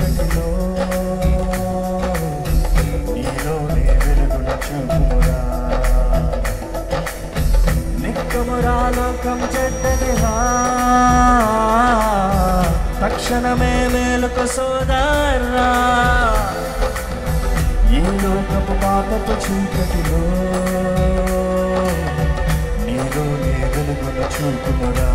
చీకటిలో నీలోనే వెలుగున చూపురా. నిక్కమురాలోకం చెడ్డదిరా తక్షణమే మేలుకు సోదరా ఈ లోకపు పాపపు చీకటిలో. నీలో నీ వెలుగున చూపుమరా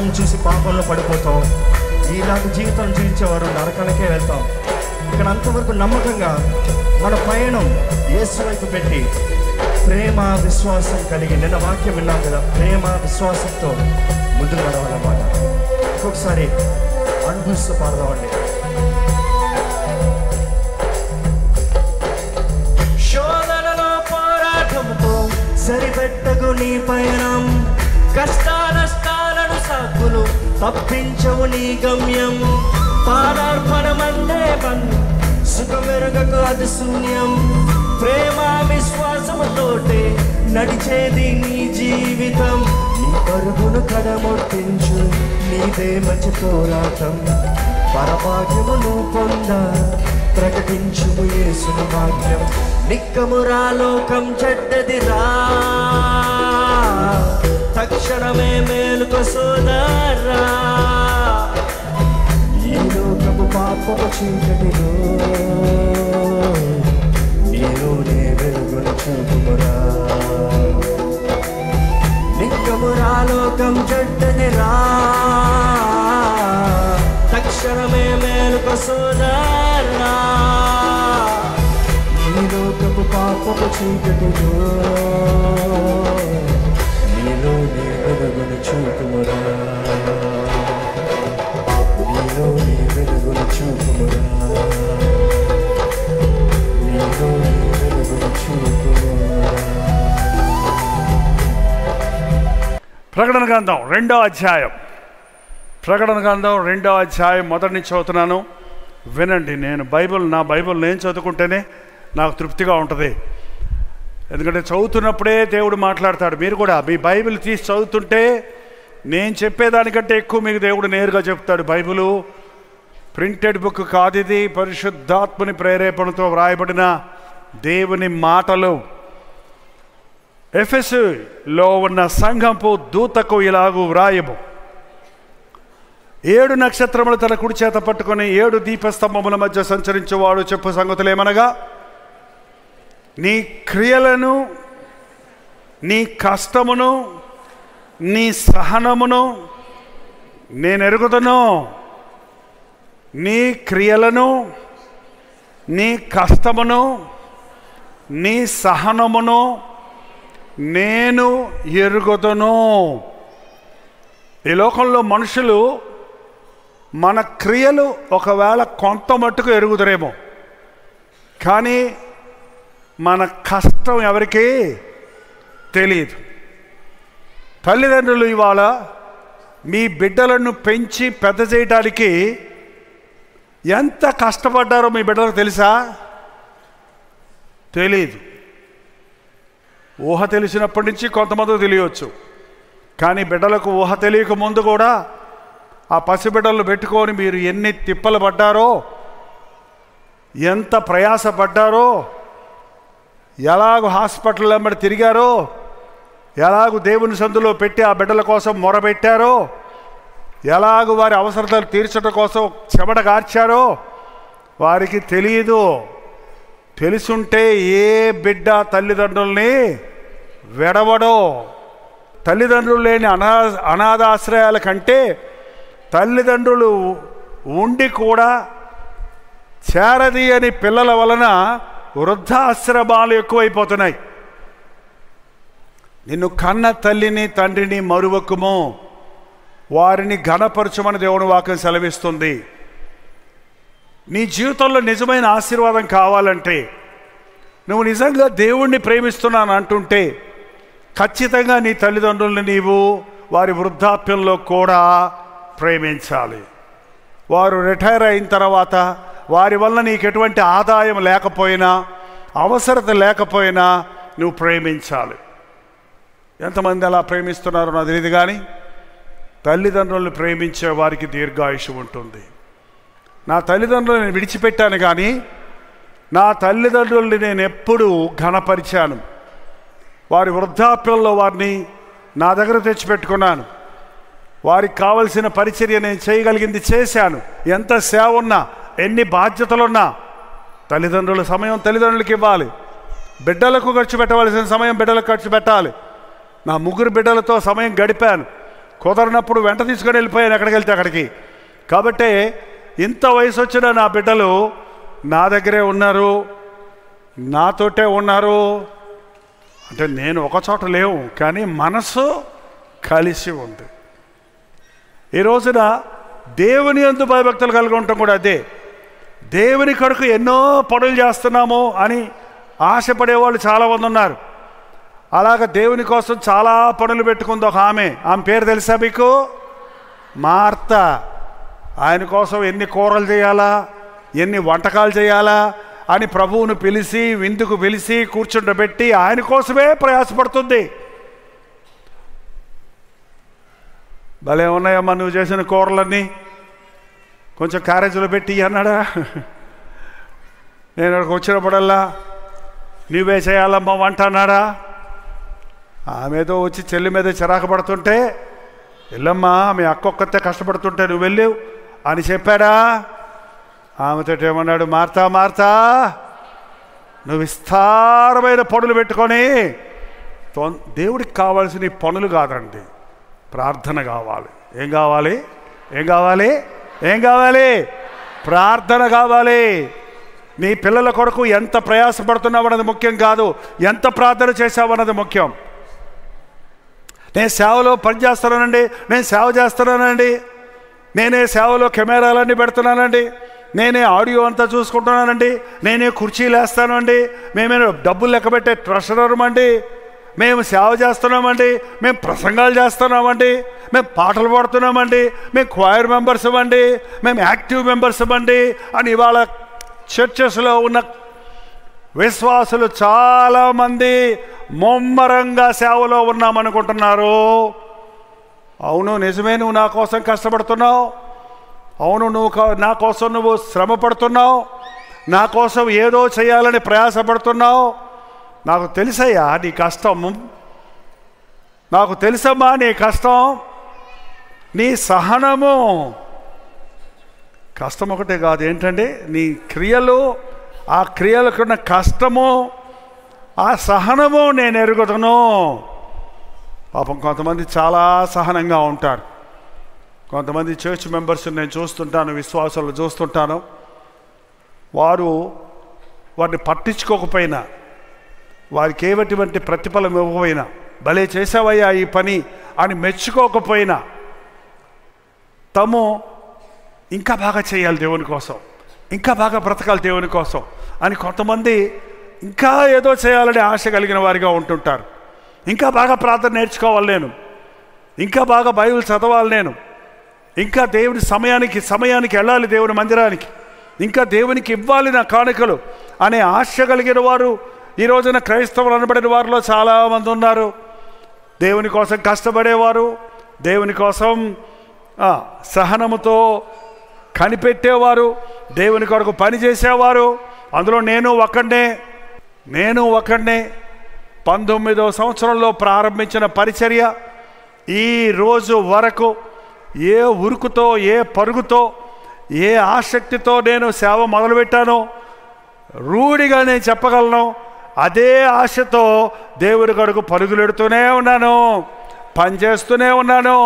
పాపం చూసి పాపంలో పడిపోతాం. ఇలాంటి జీవితం జీవించేవారు నరకానికే వెళ్తాం. ఇక్కడ అంతవరకు నమ్మకంగా మన పయనం యేసు వైపు పెట్టి ప్రేమ విశ్వాసం కలిగి నిన్న వాక్యం విన్నాం కదా ప్రేమ విశ్వాసంతో ముందుకు నడవాలన్నమాట. ఇంకొకసారి అనుభవిస్తూ పాడదామండి. సరిపెట్టకు నీ పయనం. కష్ట నష్టాలను తప్పించవు నీ గమ్యం పాదార్పణమందే బంధు సుఖమెరగకు అది శూన్యం. ప్రేమ విశ్వాసముతోటే నడిచేది నీ జీవితం. నీ పరుగును కడమొట్టించు నీదే మంచి పోరాటం. పరభాగ్యమును పొంద ప్రకటించుము యేసును భాగ్యం. నిక్కమురాలోకం చెడ్డదిరా. తక్షణమే మేలుకు సోదరా. ఈ లోకపు పాపపు చీకటిలో నీలోనే వెలుగున చూపుమురా. నిక్కమురాలోకం చెడ్డదిరా తక్షణమే మేలుకు సోదరా. ఈ లోకపు పాపపు చీకటిలో నీలోనే వెలుగును చూపుమురా. నీలోనే వెలుగును చూపుమురా. నీలోనే వెలుగును చూపుమురా. ప్రకటన గ్రంథం రెండో అధ్యాయం. ప్రకటన గ్రంథం రెండో అధ్యాయం మొదటి నుంచి చదువుతున్నాను. వినండి నేను బైబిల్ నా బైబిల్ నేను చదువుకుంటేనే నాకు తృప్తిగా ఉంటుంది. ఎందుకంటే చదువుతున్నప్పుడే దేవుడు మాట్లాడతాడు. మీరు కూడా మీ బైబిల్ తీసి చదువుతుంటే నేను చెప్పేదానికంటే ఎక్కువ మీకు దేవుడు నేరుగా చెప్తాడు. బైబిలు ప్రింటెడ్ బుక్ కాదు ఇది. పరిశుద్ధాత్మని ప్రేరేపణతో వ్రాయబడిన దేవుని మాటలు. ఎఫెస్లో ఉన్న సంఘంపు దూతకు ఇలాగూ వ్రాయము. ఏడు నక్షత్రములు తన కుడి చేత పట్టుకొని ఏడు దీపస్తంభముల మధ్య సంచరించేవాడు. చెప్పు సంగతులేమనగా నీ క్రియలను నీ కష్టమును నీ సహనమును నేను ఎరుగుదను. నీ క్రియలను నీ కష్టమును నీ సహనమును నేను ఎరుగుదను. ఈ లోకంలో మనుషులు మన క్రియలు ఒకవేళ కొంత మట్టుకు ఎరుగుదరేమో. కానీ మన కష్టం ఎవరికి తెలియదు తల్లిదండ్రులు ఇవాళ మీ బిడ్డలను పెంచి పెద్ద చేయటానికి ఎంత కష్టపడ్డారో మీ బిడ్డలకు తెలుసా? తెలియదు ఊహ తెలిసినప్పటి నుంచి కొంతమంది తెలియవచ్చు. కానీ బిడ్డలకు ఊహ తెలియక ముందు కూడా ఆ పసిబిడ్డలను పెట్టుకొని మీరు ఎన్ని తిప్పలు పడ్డారో ఎంత ప్రయాసపడ్డారో ఎలాగ హాస్పిటల్ వెంబడి తిరిగారో ఎలాగ దేవుని సందులో పెట్టి ఆ బిడ్డల కోసం మొరబెట్టారో ఎలాగ వారి అవసరతలు తీర్చడం కోసం చెమట కార్చారో వారికి తెలియదు తెలుసుంటే ఏ బిడ్డ తల్లిదండ్రుల్ని వెడవడో. తల్లిదండ్రులు లేని అనా అనాథాశ్రయాల కంటే తల్లిదండ్రులు ఉండి కూడా చేరదీయని పిల్లల వలన వృద్ధాశ్రమాలు ఎక్కువైపోతున్నాయి. నిన్ను కన్న తల్లిని తండ్రిని మరువకుము. వారిని ఘనపరచమని దేవుని వాక్యం సెలవిస్తుంది. నీ జీవితంలో నిజమైన ఆశీర్వాదం కావాలంటే నువ్వు నిజంగా దేవుణ్ణి ప్రేమిస్తున్నాను అంటుంటే ఖచ్చితంగా నీ తల్లిదండ్రుల్ని నీవు వారి వృద్ధాప్యంలో కూడా ప్రేమించాలి. వారు రిటైర్ అయిన తర్వాత వారి వల్ల నీకు ఎటువంటి ఆదాయం లేకపోయినా అవసరత లేకపోయినా నువ్వు ప్రేమించాలి. ఎంతమంది అలా ప్రేమిస్తున్నారో నాకు తెలియదు కానీ తల్లిదండ్రులను ప్రేమించే వారికి దీర్ఘాయుషు ఉంటుంది. నా తల్లిదండ్రులను నేను విడిచిపెట్టాను కానీ నా తల్లిదండ్రుల్ని నేను ఎప్పుడూ ఘనపరిచాను. వారి వృద్ధాప్యంలో వారిని నా దగ్గర తెచ్చిపెట్టుకున్నాను. వారికి కావలసిన పరిచర్య నేను చేయగలిగింది చేశాను. ఎంత సేవ ఉన్నా ఎన్ని బాధ్యతలున్నా తల్లిదండ్రుల సమయం తల్లిదండ్రులకి ఇవ్వాలి. బిడ్డలకు ఖర్చు పెట్టవలసిన సమయం బిడ్డలకు ఖర్చు పెట్టాలి. నా ముగ్గురు బిడ్డలతో సమయం గడిపాను. కుదరనప్పుడు వెంట తీసుకొని వెళ్ళిపోయాను ఎక్కడికి వెళ్తే అక్కడికి. కాబట్టి ఇంత వయసు వచ్చిన నా బిడ్డలు నా దగ్గరే ఉన్నారు నాతోటే ఉన్నారు. అంటే నేను ఒక చోట లేవు కానీ మనసు కలిసి ఉంది. ఈ రోజున దేవుని ఎందు భయభక్తులు కలిగి ఉండటం కూడా అదే. దేవుని కొరకు ఎన్నో పనులు చేస్తున్నాము అని ఆశపడేవాళ్ళు చాలామంది ఉన్నారు. అలాగ దేవుని కోసం చాలా పనులు పెట్టుకుంది ఒక ఆమె. ఆమె పేరు తెలుసా మీకు? మార్త. ఆయన కోసం ఎన్ని కూరలు చేయాలా? ఎన్ని వంటకాలు చేయాలా? అని ప్రభువును పిలిచి విందుకు పిలిచి కూర్చుండబెట్టి ఆయన కోసమే ప్రయాసపడుతుంది. భలే ఉన్నాయమ్మా నువ్వు చేసిన కూరలన్నీ. కొంచెం క్యారేజీలో పెట్టి అన్నాడా? నేను అక్కడికి వచ్చినప్పుడల్లా నువ్వే చేయాలమ్మా వంట అన్నాడా? ఆమెదో వచ్చి చెల్లి మీద చిరాకు పడుతుంటే వెళ్ళమ్మా మీ అక్క ఒక్కతే కష్టపడుతుంటే నువ్వు వెళ్ళావు అని చెప్పాడా? ఆమెతో ఏమన్నాడు? మార్తా మార్తా నువ్వు విస్తారమైన పనులు పెట్టుకొని దేవుడికి కావాల్సిన పనులు కాదండి ప్రార్థన కావాలి. ఏం కావాలి? ఏం కావాలి? ఏం కావాలి? ప్రార్థన కావాలి. నీ పిల్లల కొరకు ఎంత ప్రయాసపడుతున్నావు అన్నది ముఖ్యం కాదు. ఎంత ప్రార్థన చేశావు అన్నది ముఖ్యం. నేను సేవలో పనిచేస్తున్నానండి. నేను సేవ చేస్తున్నానండి. నేనే సేవలో కెమెరాలన్నీ పెడుతున్నానండి. నేనే ఆడియో అంతా చూసుకుంటున్నానండి. నేనే కుర్చీలు వేస్తానండి. మేమే డబ్బులు లెక్కబెట్టే ట్రెషరర్ అండి మేము సేవ చేస్తున్నామండి మేము ప్రసంగాలు చేస్తున్నామండి మేము పాటలు పాడుతున్నామండి మేము క్వైర్ మెంబర్స్ ఇవ్వండి మేము యాక్టివ్ మెంబర్స్ ఇవ్వండి అని ఇవాళ చర్చెస్లో ఉన్న విశ్వాసులు చాలామంది ముమ్మరంగా సేవలో ఉన్నామనుకుంటున్నారు. అవును నిజమే నువ్వు నా కోసం కష్టపడుతున్నావు. అవును నువ్వు కా- నా కోసం నువ్వు శ్రమ పడుతున్నావు నా కోసం ఏదో చేయాలని ప్రయాసపడుతున్నావు. నాకు తెలుసయ్యా నీ కష్టము నాకు తెలుసమ్మా నీ కష్టం. నీ సహనము. కష్టం ఒకటే కాదు ఏంటంటే నీ క్రియలు ఆ క్రియలకున్న కష్టము ఆ సహనము నేను ఎరుగుతను పాపం కొంతమంది చాలా సహనంగా ఉంటారు. కొంతమంది చర్చ్ మెంబర్స్ నేను చూస్తుంటాను విశ్వాసాలు చూస్తుంటాను. వారు వారిని పట్టించుకోకపోయినా వారికి ఏవటువంటి ప్రతిఫలం ఇవ్వకపోయినా భలే చేసావయ్యా ఈ పని అని మెచ్చుకోకపోయినా తము ఇంకా బాగా చేయాలి దేవుని కోసం ఇంకా బాగా బ్రతకాలి దేవుని కోసం అని కొంతమంది ఇంకా ఏదో చేయాలని ఆశ కలిగిన వారిగా ఉంటుంటారు. ఇంకా బాగా ప్రార్థన నేర్చుకోవాలి నేను. ఇంకా బాగా బైబిల్ చదవాలి నేను. ఇంకా దేవుని సమయానికి సమయానికి వెళ్ళాలి దేవుని మందిరానికి. ఇంకా దేవునికి ఇవ్వాలి నా కానుకలు అనే ఆశ కలిగిన వారు ఈ రోజున క్రైస్తవులు అనబడిన వారిలో చాలామంది ఉన్నారు. దేవుని కోసం కష్టపడేవారు దేవుని కోసం సహనముతో కనిపెట్టేవారు దేవుని కొరకు పని చేసేవారు. అందులో నేను ఒకడినే నేను ఒక్కడే పంతొమ్మిదో సంవత్సరంలో ప్రారంభించిన పరిచర్య ఈ రోజు వరకు ఏ ఉరుకుతో ఏ పరుగుతో ఏ ఆసక్తితో నేను సేవ మొదలుపెట్టానో రూఢిగా నేను చెప్పగలను. అదే ఆశతో దేవుడి కొరకు పరుగులెడుతూనే ఉన్నాను. పనిచేస్తూనే ఉన్నాను.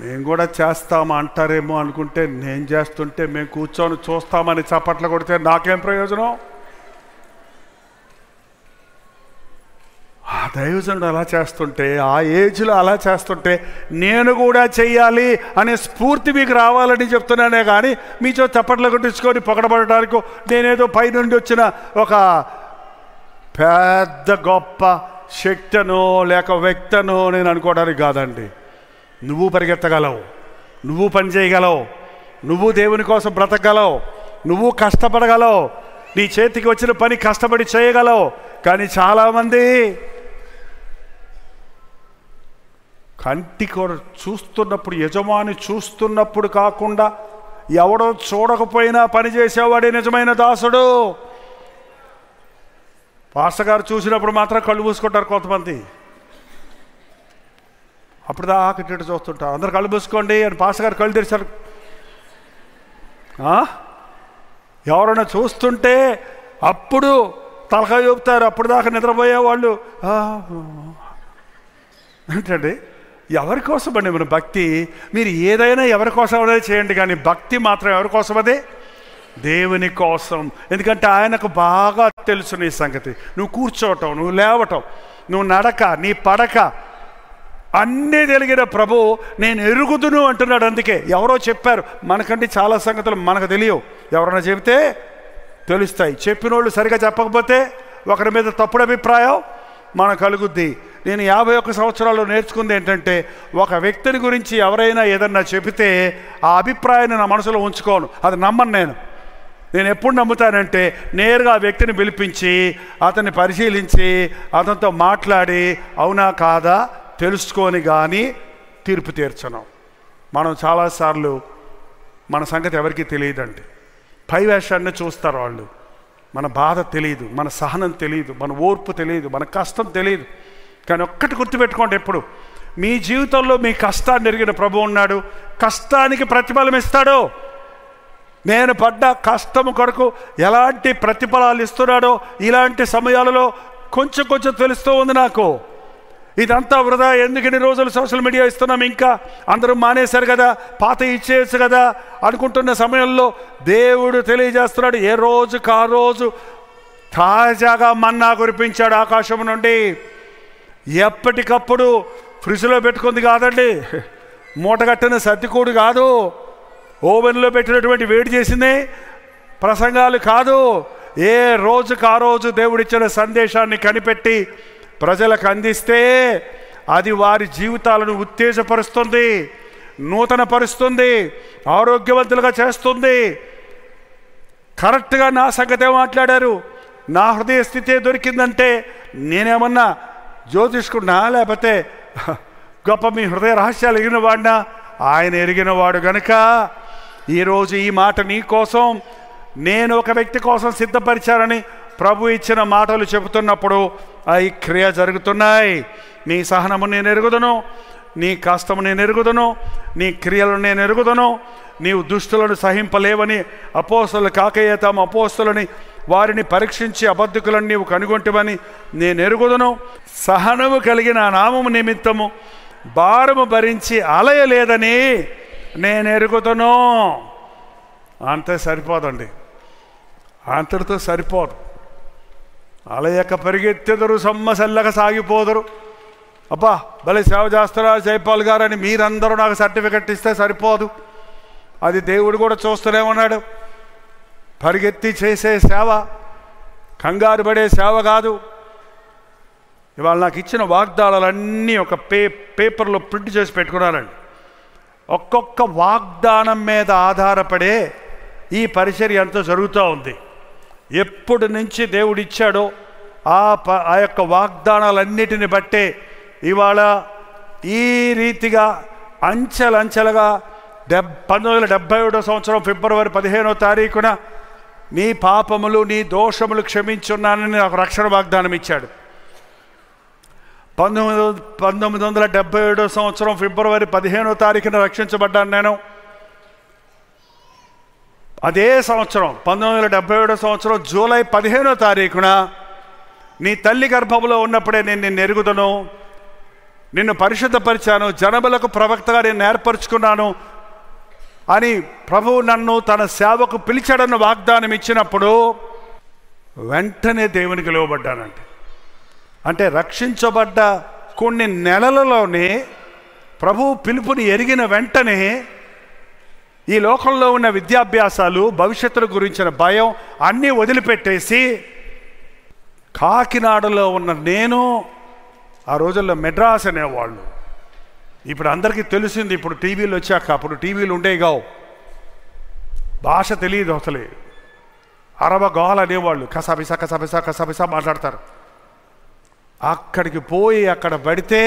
మేము కూడా చేస్తామా అంటారేమో అనుకుంటే నేను చేస్తుంటే మేము కూర్చొని చూస్తామని చప్పట్లు కొడితే నాకేం ప్రయోజనం? ఆ దైవజనుడు అలా చేస్తుంటే ఆ ఏజ్లో అలా చేస్తుంటే నేను కూడా చెయ్యాలి అనే స్ఫూర్తి మీకు రావాలని చెప్తున్నానే కానీ మీతో చప్పట్లు కొట్టించుకొని పొగడబడటానికి నేనేదో పైనుండి వచ్చిన ఒక పెద్ద గొప్ప శక్తనో లేక వ్యక్తనో నేను అనుకోవడానికి కాదండి. నువ్వు పరిగెత్తగలవు నువ్వు పని చేయగలవు నువ్వు దేవుని కోసం బ్రతకగలవు నువ్వు కష్టపడగలవు నీ చేతికి వచ్చిన పని కష్టపడి చేయగలవు. కానీ చాలామంది కంటి కొర చూస్తున్నప్పుడు యజమాని చూస్తున్నప్పుడు కాకుండా ఎవడో చూడకపోయినా పనిచేసేవాడే నిజమైన దాసుడు. పాస్టర్ గారు చూసినప్పుడు మాత్రం కళ్ళు మూసుకుంటారు కొంతమంది. అప్పుడు దాకా ఇటు చూస్తుంటారు అందరు కళ్ళు మూసుకోండి అని పాస్టర్ గారు కళ్ళు తెరిచారు. ఎవరైనా చూస్తుంటే అప్పుడు తలకాయ చూపుతారు అప్పుడు దాకా నిద్రపోయే వాళ్ళు ఏంటండి? ఎవరి కోసం అండి మన భక్తి? మీరు ఏదైనా ఎవరి కోసం చేయండి కానీ భక్తి మాత్రం ఎవరి కోసం అదే దేవుని కోసం. ఎందుకంటే ఆయనకు బాగా తెలుసు నీ సంగతి. నువ్వు కూర్చోవటం నువ్వు లేవటం నువ్వు నడక నీ పడక అన్నీ తెలిగిన ప్రభు నేను ఎరుగుదును అంటున్నాడు అందుకే. ఎవరో చెప్పారు మనకంటే చాలా సంగతులు మనకు తెలియవు. ఎవరైనా చెబితే తెలుస్తాయి. చెప్పినోళ్ళు సరిగా చెప్పకపోతే ఒకరి మీద తప్పుడు అభిప్రాయం మనకు కలుగుద్ది. నేను యాభై ఒక్క సంవత్సరాల్లో నేర్చుకుంది ఏంటంటే ఒక వ్యక్తిని గురించి ఎవరైనా ఏదన్నా చెబితే ఆ అభిప్రాయాన్ని నా మనసులో ఉంచుకోను. అది నమ్మను నేను. నేను ఎప్పుడు నమ్ముతానంటే నేరుగా ఆ వ్యక్తిని పిలిపించి అతన్ని పరిశీలించి అతనితో మాట్లాడి అవునా కాదా తెలుసుకొని కానీ తీర్పు తీర్చను. మనం చాలాసార్లు మన సంగతి ఎవరికీ తెలియదండి. పై వేషాన్ని చూస్తారు వాళ్ళు. మన బాధ తెలియదు మన సహనం తెలియదు మన ఓర్పు తెలియదు మన కష్టం తెలియదు. కానీ ఒక్కటి గుర్తుపెట్టుకోండి ఎప్పుడు. మీ జీవితంలో మీ కష్టాన్ని ఎరిగిన ప్రభు ఉన్నాడు. కష్టానికి ప్రతిఫలం ఇస్తాడు. నేను పడ్డ కష్టము కొరకు ఎలాంటి ప్రతిఫలాలు ఇస్తున్నాడో ఇలాంటి సమయాలలో కొంచెం కొంచెం తెలుస్తూ ఉంది నాకు. ఇదంతా వృధా. ఎందుకు ఇన్ని రోజులు సోషల్ మీడియా ఇస్తున్నాం ఇంకా? అందరూ మానేశారు కదా. పాత ఇచ్చేయచ్చు కదా. అనుకుంటున్న సమయంలో దేవుడు తెలియజేస్తున్నాడు. ఏ రోజు కా రోజు తాజాగా మన్నా కురిపించాడు ఆకాశం నుండి. ఎప్పటికప్పుడు ఫ్రిడ్జ్లో పెట్టుకుంది కాదండి. మూటగట్టిన సర్దికూడు కాదు. ఓవెన్లో పెట్టినటువంటి వేడి చేసింది ప్రసంగాలు కాదు. ఏ రోజుకు ఆ రోజు దేవుడిచ్చిన సందేశాన్ని కనిపెట్టి ప్రజలకు అందిస్తే అది వారి జీవితాలను ఉత్తేజపరుస్తుంది నూతనపరుస్తుంది ఆరోగ్యవంతులుగా చేస్తుంది. కరెక్ట్గా నా సంగతే మాట్లాడారు? నా హృదయ స్థితే దొరికిందంటే నేనేమన్నా జ్యోతిష్కుడినా లేకపోతే గొప్ప మీ హృదయ రహస్యాలు ఎరిగిన వాడినా ఆయన ఎరిగిన వాడు గనుక ఈరోజు ఈ మాట నీ కోసం నేను ఒక వ్యక్తి కోసం సిద్ధపరిచారని ప్రభు ఇచ్చిన మాటలు చెబుతున్నప్పుడు ఈ క్రియ జరుగుతున్నాయి. నీ సహనము నేను ఎరుగుదను నీ కష్టము నేను ఎరుగుదను నీ క్రియలను నేను ఎరుగుదను నీవు దుష్టులను సహింపలేవని అపోస్తులు కాకయ్య తమ అపోస్తులని వారిని పరీక్షించి అబద్ధకులను నీవు కనుగొంటవని నేను ఎరుగుదను. సహనము కలిగిన నామము నిమిత్తము భారము భరించి అలయలేదని నేను ఎరుగుదను. అంతే సరిపోదండి. అంతటితో సరిపోదు. అలయక పరిగెత్తెదరు సమ్మసల్లక సాగిపోదరు. అబ్బా భలే సేవ చేస్తున్నారు జైపాల్ గారు అని మీరందరూ నాకు సర్టిఫికెట్ ఇస్తే సరిపోదు. అది దేవుడు కూడా చూస్తూనే ఉన్నాడు. పరిగెత్తి చేసే సేవ కంగారు పడే సేవ కాదు. ఇవాళ నాకు ఇచ్చిన వాగ్దానాలన్నీ ఒక పే పేపర్లో ప్రింట్ చేసి పెట్టుకున్నానండి ఒక్కొక్క వాగ్దానం మీద ఆధారపడే ఈ పరిచర్య అంతా జరుగుతూ ఉంది. ఎప్పుడు నుంచి దేవుడు ఇచ్చాడో ఆ ప ఆ యొక్క వాగ్దానాలన్నిటిని బట్టే ఇవాళ ఈ రీతిగా అంచెలంచెలుగా డెబ్ పంతొమ్మిది వందల డెబ్భై ఒకటో సంవత్సరం ఫిబ్రవరి పదిహేనో తారీఖున నీ పాపములు నీ దోషములు క్షమించున్నానని నాకు రక్షణ వాగ్దానం ఇచ్చాడు. పంతొమ్మిది పంతొమ్మిది వందల డెబ్బై ఏడో సంవత్సరం ఫిబ్రవరి పదిహేనో తారీఖున రక్షించబడ్డాను నేను. అదే సంవత్సరం పంతొమ్మిది వందల డెబ్బై ఏడో సంవత్సరం జూలై పదిహేనో తారీఖున నీ తల్లి గర్భంలో ఉన్నప్పుడే నేను నిన్ను ఎరుగుదను నిన్ను పరిశుద్ధపరిచాను జనములకు ప్రవక్తగా నేను ఏర్పరచుకున్నాను అని ప్రభువు నన్ను తన సేవకు పిలిచాడన్న వాగ్దానం ఇచ్చినప్పుడు వెంటనే దేవునికి లోబడ్డానంటే అంటే రక్షించబడ్డ కొన్ని నెలలలోనే ప్రభువు పిలుపుని ఎరిగిన వెంటనే ఈ లోకంలో ఉన్న విద్యాభ్యాసాలు భవిష్యత్తుల గురించిన భయం అన్నీ వదిలిపెట్టేసి కాకినాడలో ఉన్న నేను ఆ రోజుల్లో మెడ్రాస్ అనేవాళ్ళు. ఇప్పుడు అందరికీ తెలిసింది ఇప్పుడు టీవీలు వచ్చాక అప్పుడు టీవీలు ఉండేవి కావు. భాష తెలియదు అసలే. అరవ గోల అనేవాళ్ళు కసబిస కసబిస కసబిస మాట్లాడతారు. అక్కడికి పోయి అక్కడ పడితే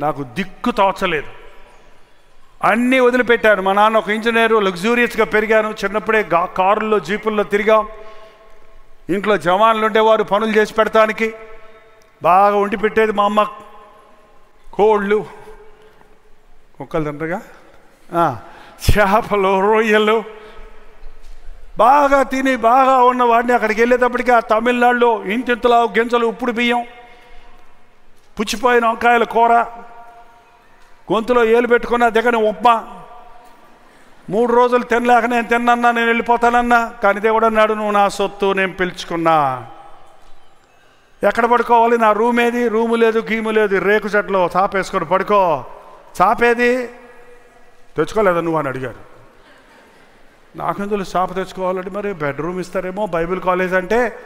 నాకు దిక్కు తోచలేదు. అన్నీ వదిలిపెట్టాను. మా నాన్న ఒక ఇంజనీరు లగ్జూరియస్గా పెరిగాను. చిన్నప్పుడే గా కారుల్లో జీపుల్లో తిరిగాం. ఇంట్లో జవాన్లు ఉండేవారు పనులు చేసి పెడతానికి. బాగా వండి పెట్టేది మా అమ్మ. కోళ్ళు. కుక్కలు తండ్రిగా చేపలు రొయ్యలు. బాగా తిని బాగా ఉన్న వాడిని అక్కడికి వెళ్ళేటప్పటికి ఆ తమిళనాడులో ఇంతింతలా గింజలు ఉప్పుడు బియ్యం పుచ్చిపోయిన వంకాయల కూర గొంతులో ఏలు పెట్టుకున్న దిగని ఉప్మా. మూడు రోజులు తినలేక నేను తిన్నన్నా నేను వెళ్ళిపోతానన్నా కానీ దేవుడు అన్నాడు నువ్వు నా సొత్తు నేను పిలుచుకున్నా. ఎక్కడ పడుకోవాలి? నా రూమ్ ఏది? రూము లేదు గీము లేదు రేకు చెట్లు తాపేసుకొని పడుకో. చాపేది? తెచ్చుకోలేదా నువ్వు అని అడిగారు. నాకెందుకు చాప తెచ్చుకోవాలంటే మరి బెడ్రూమ్ ఇస్తారేమో బైబిల్ కాలేజ్ అంటే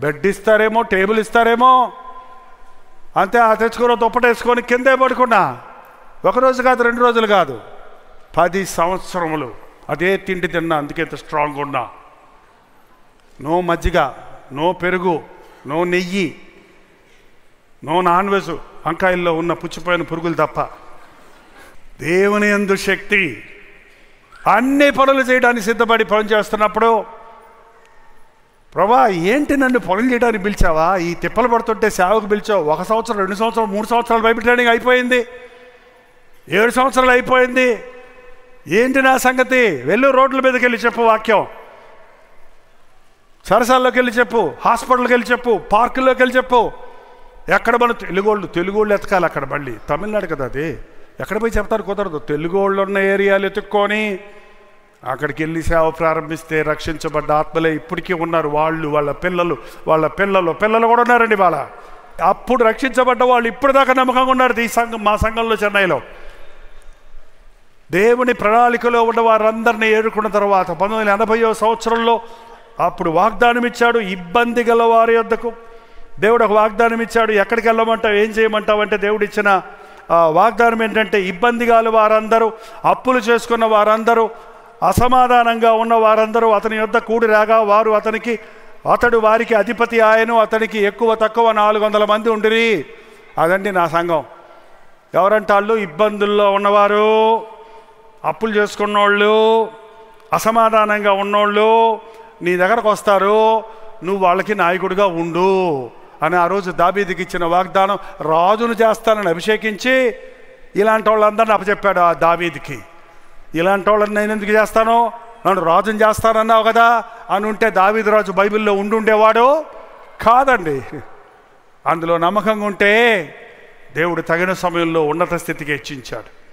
బెడ్ ఇస్తారేమో టేబుల్ ఇస్తారేమో. అంతే ఆ తెచ్చుకున్న దుప్పటేసుకొని కిందే పడుకున్నా. ఒక రోజు కాదు రెండు రోజులు కాదు. పది సంవత్సరములు అదే తిండి తిన్నా అందుకే ఇంత స్ట్రాంగ్ ఉన్నా. నో మజ్జిగ నో పెరుగు నో నెయ్యి నో నాన్ వెజ్. వంకాయల్లో ఉన్న పుచ్చిపోయిన పురుగులు తప్ప. దేవుని ఎందు శక్తి. అన్ని పనులు చేయడానికి సిద్ధపడి పని చేస్తున్నప్పుడు ప్రభా ఏంటి నన్ను పనులు చేయడానికి పిలిచావా? ఈ తిప్పలు పడుతుంటే సేవకు పిలిచావు. ఒక సంవత్సరం రెండు సంవత్సరం మూడు సంవత్సరాలు బైబిల్ ట్రైనింగ్ అయిపోయింది. ఏడు సంవత్సరాలు అయిపోయింది. ఏంటి నా సంగతి? వెళ్ళు రోడ్ల మీదకి వెళ్ళి చెప్పు వాక్యం. సరసాల్లోకి వెళ్ళి చెప్పు హాస్పిటల్కి వెళ్ళి చెప్పు పార్కుల్లోకి వెళ్ళి చెప్పు. ఎక్కడ మన తెలుగోళ్ళు తెలుగోళ్ళు ఎతకాలి అక్కడ మళ్ళీ. తమిళనాడు కదా అది. ఎక్కడ పోయి చెప్తారు? కుదరదు. తెలుగు వాళ్ళు ఉన్న ఏరియాలు ఎత్తుక్కొని అక్కడికి వెళ్ళి సేవ ప్రారంభిస్తే రక్షించబడ్డ ఆత్మలే ఇప్పటికీ ఉన్నారు. వాళ్ళు వాళ్ళ పిల్లలు వాళ్ళ పిల్లలు పిల్లలు కూడా ఉన్నారండి వాళ్ళ అప్పుడు రక్షించబడ్డ వాళ్ళు ఇప్పుడు దాకా నమ్మకంగా ఉన్నారు ఈ సంఘం మా సంఘంలో చెన్నైలో. దేవుని ప్రణాళికలో ఉన్న వారందరినీ ఏరుకున్న తర్వాత పంతొమ్మిది వందల ఎనభైవ సంవత్సరంలో అప్పుడు వాగ్దానం ఇచ్చాడు ఇబ్బంది గల వారి వద్దకు దేవుడు ఒక వాగ్దానం ఇచ్చాడు ఎక్కడికి వెళ్ళమంటావు ఏం చేయమంటావు అంటే దేవుడు ఇచ్చిన వాగ్దానం ఏంటంటే ఇబ్బంది గల వారందరూ అప్పులు చేసుకున్న వారందరూ అసమాధానంగా ఉన్న వారందరూ అతని యొద్ద కూడి రాగా వారు అతనికి అతడు వారికి అధిపతి ఆయను అతనికి ఎక్కువ తక్కువ నాలుగు వందల మంది ఉండిరి. అదండి నా సంఘం. ఎవరంటే వాళ్ళు? ఇబ్బందుల్లో ఉన్నవారు అప్పులు చేసుకున్నోళ్ళు అసమాధానంగా ఉన్నోళ్ళు నీ దగ్గరకు వస్తారు నువ్వు వాళ్ళకి నాయకుడిగా ఉండు. అని ఆ రోజు దాబీదికి ఇచ్చిన వాగ్దానం రాజును చేస్తానని అభిషేకించి ఇలాంటి వాళ్ళందరిని అప్పచెప్పాడు ఆ దావీదికి. ఇలాంటి వాళ్ళని నేను ఎందుకు చేస్తాను? నన్ను రాజుని చేస్తానన్నావు కదా అని ఉంటే దావీది రాజు బైబిల్లో ఉండుండేవాడు కాదండి. అందులో నమ్మకంగా ఉంటే దేవుడు తగిన సమయంలో ఉన్నత స్థితికి హెచ్చించాడు.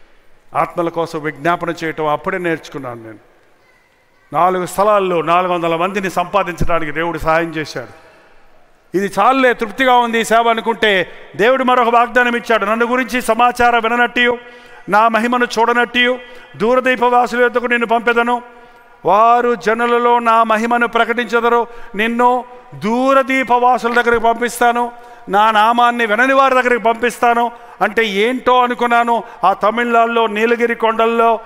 ఆత్మల కోసం విజ్ఞాపన చేయటం అప్పుడే నేర్చుకున్నాను నేను. నాలుగు స్థలాల్లో నాలుగు వందల మందిని సంపాదించడానికి దేవుడు సహాయం చేశాడు. ఇది చాలులే తృప్తిగా ఉంది ఈ సేవ అనుకుంటే. దేవుడు మరొక వాగ్దానం ఇచ్చాడు. నన్ను గురించి సమాచారం విననట్టు నా మహిమను చూడనట్టు దూరదీపవాసుల యొద్దకు నిన్ను పంపెదను. వారు జనులలో నా మహిమను ప్రకటించదరు. నిన్ను దూరదీపవాసుల దగ్గరికి పంపిస్తాను. నా నామాన్ని వినని వారి దగ్గరికి పంపిస్తాను. అంటే ఏంటో అనుకున్నాను. ఆ తమిళనాడులో నీలగిరి కొండల్లో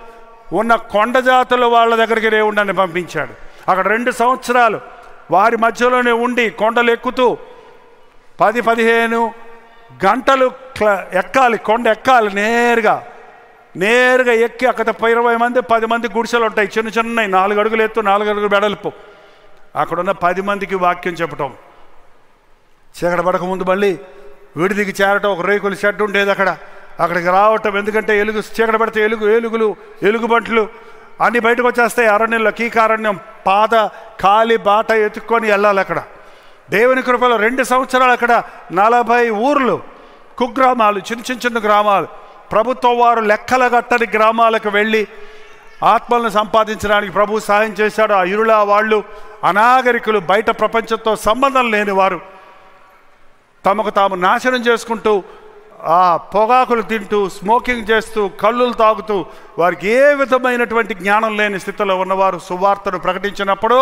ఉన్న కొండ జాతుల వాళ్ళ దగ్గరికి దేవుడు నన్ను పంపించాడు. అక్కడ రెండు సంవత్సరాలు వారి మధ్యలోనే ఉండి కొండలు ఎక్కుతూ పది పదిహేను గంటలు క్ల- ఎక్కాలి కొండ ఎక్కాలి నేరుగా. నేరుగా ఎక్కి అక్కడ ఇరవై మంది పది మంది గుడిసెలు ఉంటాయి. చిన్న చిన్నవి నాలుగు అడుగులు ఎత్తు నాలుగు అడుగులు వెడల్పు. అక్కడ ఉన్న పది మందికి వాక్యం చెప్పటం. చీకట పడక ముందు మళ్ళీ విడిదికి చేరటం. ఒక రేకుల షెడ్ ఉండేది అక్కడ. అక్కడికి రావటం. ఎందుకంటే ఎలుగు చీకట పడితే ఎలుగు ఎలుగులు ఎలుగుబంట్లు అన్ని బయటకు వచ్చేస్తాయి అరణ్యంలో కీకారణ్యం పాద కాలి బాట ఎత్తుక్కొని వెళ్ళాలి అక్కడ. దేవుని కృపలో రెండు సంవత్సరాలు అక్కడ నలభై ఊర్లు కుగ్రామాలు చిన్న చిన్న చిన్న గ్రామాలు. ప్రభుత్వం వారు లెక్కల గట్టని గ్రామాలకు వెళ్ళి ఆత్మలను సంపాదించడానికి ప్రభు సహాయం చేశాడు. ఆ ఇరులా వాళ్ళు అనాగరికులు బయట ప్రపంచంతో సంబంధం లేని వారు. తమకు తాము నాశనం చేసుకుంటూ పొగాకులు తింటూ స్మోకింగ్ చేస్తూ కళ్ళులు తాగుతూ వారికి ఏ విధమైనటువంటి జ్ఞానం లేని స్థితిలో ఉన్నవారు సువార్తను ప్రకటించినప్పుడు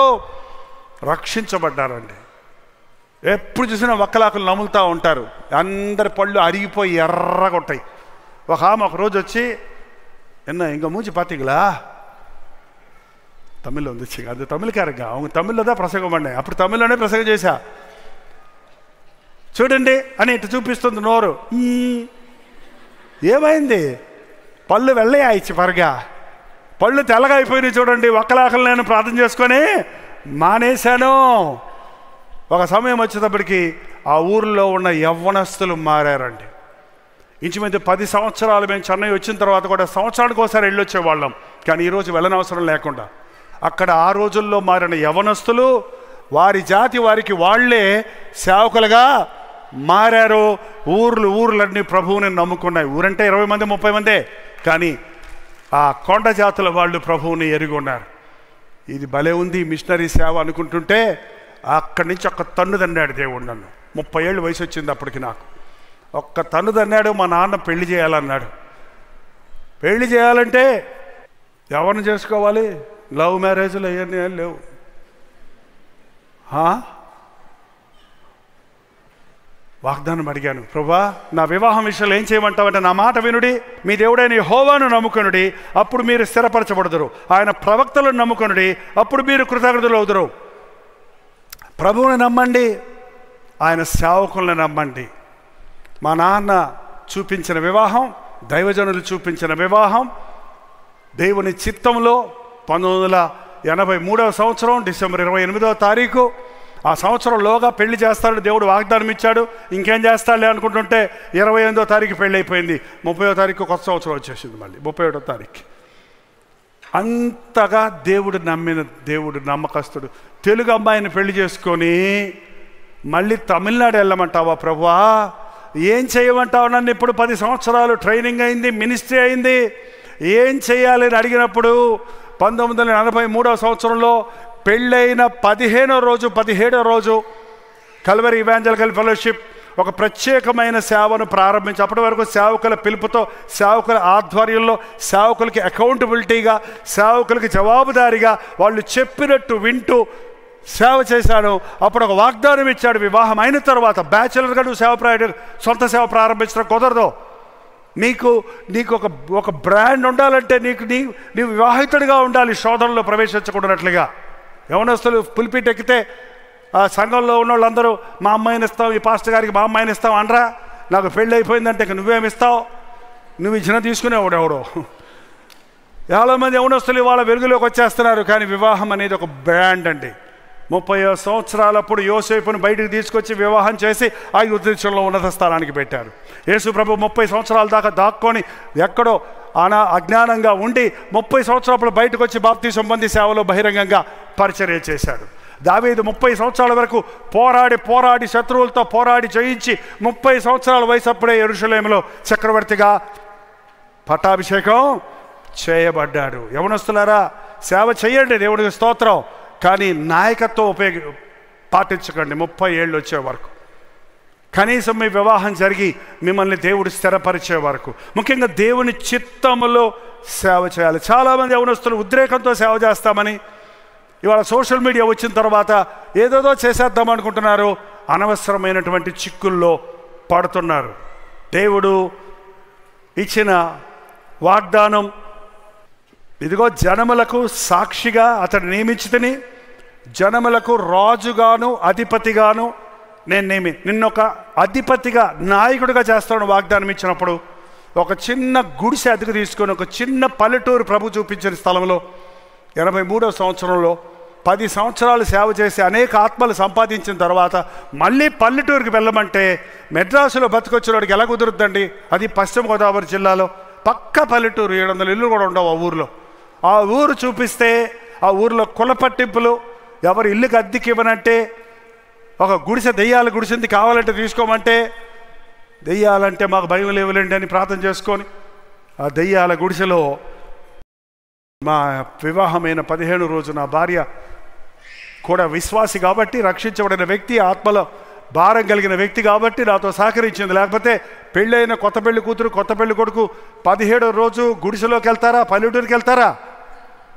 రక్షించబడ్డారండి ఎప్పుడు చూసినా వక్కలాకులు నములుతూ ఉంటారు అందరి పళ్ళు అరిగిపోయి ఎర్రగా ఉంటాయి ఒక ఆమె ఒక రోజు వచ్చి என்ன எங்கள் மூஞ்சி பார்த்தீங்களா தமிழில் வந்துச்சுங்க அது தமிழ்காரங்க அவங்க தமிழில் தான் பிரசங்கம் பண்ணேன் అప్పుడు తమిళ్లోనే ప్రసంగం చేశా చూడండి అని ఇటు చూపిస్తుంది నోరు. ఈ ఏమైంది? పళ్ళు వెళ్ళయాయిచ్చి పరగా పళ్ళు తెల్లగా అయిపోయినాయి చూడండి. ఒక్కలాకలు నేను ప్రార్థన చేసుకొని మానేశాను. ఒక సమయం వచ్చేటప్పటికి ఆ ఊరిలో ఉన్న యవ్వనస్తులు మారారండి. ఇంచుమించు పది సంవత్సరాలు మేము చెన్నై వచ్చిన తర్వాత కూడా సంవత్సరానికి ఒకసారి వెళ్ళొచ్చేవాళ్ళం. కానీ ఈరోజు వెళ్ళనవసరం లేకుండా. అక్కడ ఆ రోజుల్లో మారిన యవనస్తులు వారి జాతి వారికి వాళ్ళే సేవకులుగా మారారు ఊర్లు ఊర్లన్నీ ప్రభువుని నమ్ముకున్నాయి. ఊరంటే ఇరవై మంది ముప్పై మందే. కానీ ఆ కొండ జాతుల వాళ్ళు ప్రభువుని ఎరిగి ఉన్నారు. ఇది భలే ఉంది మిషనరీ సేవ అనుకుంటుంటే అక్కడి నుంచి ఒక్క తన్ను తన్నాడు దేవుడు నన్ను. ముప్పై ఏళ్ళు వయసు వచ్చింది అప్పటికి నాకు. ఒక్క తన్ను తన్నాడు మా నాన్న పెళ్ళి చేయాలన్నాడు. పెళ్ళి చేయాలంటే ఎవరిని చేసుకోవాలి? లవ్ మ్యారేజ్లు అవన్నీ లేవు. వాగ్దానం అడిగాను. ప్రభా నా వివాహం విషయంలో ఏం చేయమంటావంటే నా మాట వినుడి. మీ దేవుడైన హోవాను నమ్ముకొనుడి. అప్పుడు మీరు స్థిరపరచబడదురు. ఆయన ప్రవక్తలను నమ్ముకొనుడి. అప్పుడు మీరు కృతజ్ఞతలు అవుదురు. ప్రభువుని నమ్మండి. ఆయన సేవకులను నమ్మండి. మా నాన్న చూపించిన వివాహం దైవజనులు చూపించిన వివాహం దేవుని చిత్తంలో పంతొమ్మిది వందల ఎనభై మూడవ సంవత్సరం డిసెంబర్ ఇరవై ఎనిమిదవ తారీఖు ఆ సంవత్సరంలోగా పెళ్ళి చేస్తాడు దేవుడు వాగ్దానం ఇచ్చాడు. ఇంకేం చేస్తాడులే అనుకుంటుంటే ఇరవై ఎనిమిదో తారీఖు పెళ్ళి అయిపోయింది. ముప్పయో తారీఖు కొత్త సంవత్సరం వచ్చేసింది మళ్ళీ. ముప్పై ఒకటో తారీఖు. అంతగా దేవుడు నమ్మిన దేవుడు నమ్మకస్తుడు. తెలుగు అమ్మాయిని పెళ్ళి చేసుకొని మళ్ళీ తమిళనాడు వెళ్ళమంటావా ప్రభువా? ఏం చేయమంటావు నన్ను? ఇప్పుడు పది సంవత్సరాలు ట్రైనింగ్ అయింది మినిస్ట్రీ అయింది. ఏం చేయాలి అని అడిగినప్పుడు పంతొమ్మిది వందల నలభై మూడవ సంవత్సరంలో పెళ్ళైన పదిహేనో రోజు పదిహేడో రోజు కల్వరి ఇవాంజలికల్ ఫెలోషిప్ ఒక ప్రత్యేకమైన సేవను ప్రారంభించి అప్పటి వరకు సేవకుల పిలుపుతో సేవకుల ఆధ్వర్యంలో సేవకులకి అకౌంటబిలిటీగా సేవకులకి జవాబుదారీగా వాళ్ళు చెప్పినట్టు వింటూ సేవ చేశాను. అప్పుడు ఒక వాగ్దానం ఇచ్చాడు వివాహం అయిన తర్వాత. బ్యాచులర్గా నువ్వు సేవ ప్రయాణ సొంత సేవ ప్రారంభించడం కుదరదు. నీకు నీకు ఒక ఒక బ్రాండ్ ఉండాలంటే నీకు నీ నీవు వివాహితుడిగా ఉండాలి శోధనలో ప్రవేశించకూడనట్లుగా. యవనస్తులు పులిపిట్ ఎక్కితే ఆ సంఘంలో ఉన్న వాళ్ళందరూ మా అమ్మాయిని ఇస్తాం ఈ పాస్టర్ గారికి మా అమ్మాయిని ఇస్తాం అనరా. నాకు పెళ్ళి అయిపోయిందంటే ఇక నువ్వేమి ఇస్తావు? నువ్వు ఇచ్చిన తీసుకునేవాడు ఎవడో. చాలామంది యవనస్తులు ఇవాళ వెలుగులోకి వచ్చేస్తున్నారు కానీ వివాహం అనేది ఒక బ్రాండ్ అండి. ముప్పై సంవత్సరాలప్పుడు యోసేపును బయటికి తీసుకొచ్చి వివాహం చేసి ఆ దేశంలో ఉన్నత స్థానానికి పెట్టారు. యేసు ప్రభు ముప్పై సంవత్సరాల దాకా దాక్కొని ఎక్కడో అనా అజ్ఞానంగా ఉండి ముప్పై సంవత్సరాలు బయటకు వచ్చి బాప్తి సంబంధి సేవలో బహిరంగంగా పరిచర్య చేశాడు. దావీదు ముప్పై సంవత్సరాల వరకు పోరాడి పోరాడి శత్రువులతో పోరాడి జయించి ముప్పై సంవత్సరాల వయసు అప్పుడే ఎరుషలేములో చక్రవర్తిగా పట్టాభిషేకం చేయబడ్డాడు. యవనస్తులారా సేవ చేయండి దేవుడికి స్తోత్రం కానీ నాయకత్వం ఉపయోగ పాటించకండి. ముప్పై ఏళ్ళు వచ్చే వరకు. కనీసం మీ వివాహం జరిగి మిమ్మల్ని దేవుడు స్థిరపరిచే వరకు. ముఖ్యంగా దేవుని చిత్తములో సేవ చేయాలి. చాలామంది యవనస్తులు ఉద్రేకంతో సేవ చేస్తామని ఇవాళ సోషల్ మీడియా వచ్చిన తర్వాత ఏదేదో చేసేద్దాం అనుకుంటున్నారు. అనవసరమైనటువంటి చిక్కుల్లో పడుతున్నారు. దేవుడు ఇచ్చిన వాగ్దానం ఇదిగో జనములకు సాక్షిగా అతడు నియమించుతని జనములకు రాజుగాను అధిపతిగాను నేను నియమి నిన్నొక అధిపతిగా నాయకుడిగా చేస్తాను వాగ్దానం ఇచ్చినప్పుడు ఒక చిన్న గుడిసె అద్దెకు తీసుకొని ఒక చిన్న పల్లెటూరు ప్రభు చూపించిన స్థలంలో ఎనభై మూడవ సంవత్సరంలో పది సంవత్సరాలు సేవ చేసి అనేక ఆత్మలు సంపాదించిన తర్వాత మళ్ళీ పల్లెటూరుకి వెళ్ళమంటే మెడ్రాసులో బతుకొచ్చినోడికి ఎలా కుదురుద్దండి? అది పశ్చిమ గోదావరి జిల్లాలో పక్క పల్లెటూరు ఏడు వందల ఇల్లు కూడా ఉండవు ఆ ఊరిలో. ఆ ఊరు చూపిస్తే ఆ ఊరిలో కుల పట్టింపులు ఎవరు ఇల్లుకి అద్దెకి ఇవ్వనంటే ఒక గుడిసె దెయ్యాల గుడిసింది కావాలంటే తీసుకోమంటే దెయ్యాలంటే మాకు భయం లేవులేండి అని ప్రార్థన చేసుకొని ఆ దెయ్యాల గుడిసెలో మా వివాహమైన పదిహేను రోజు నా భార్య కూడా విశ్వాసి కాబట్టి రక్షించబడిన వ్యక్తి ఆత్మలో భారం కలిగిన వ్యక్తి కాబట్టి నాతో సహకరించింది. లేకపోతే పెళ్ళైన కొత్త పెళ్ళి కూతురు కొత్త పెళ్ళి కొడుకు పదిహేడో రోజు గుడిసెలోకి వెళ్తారా పల్లెటూరికి వెళ్తారా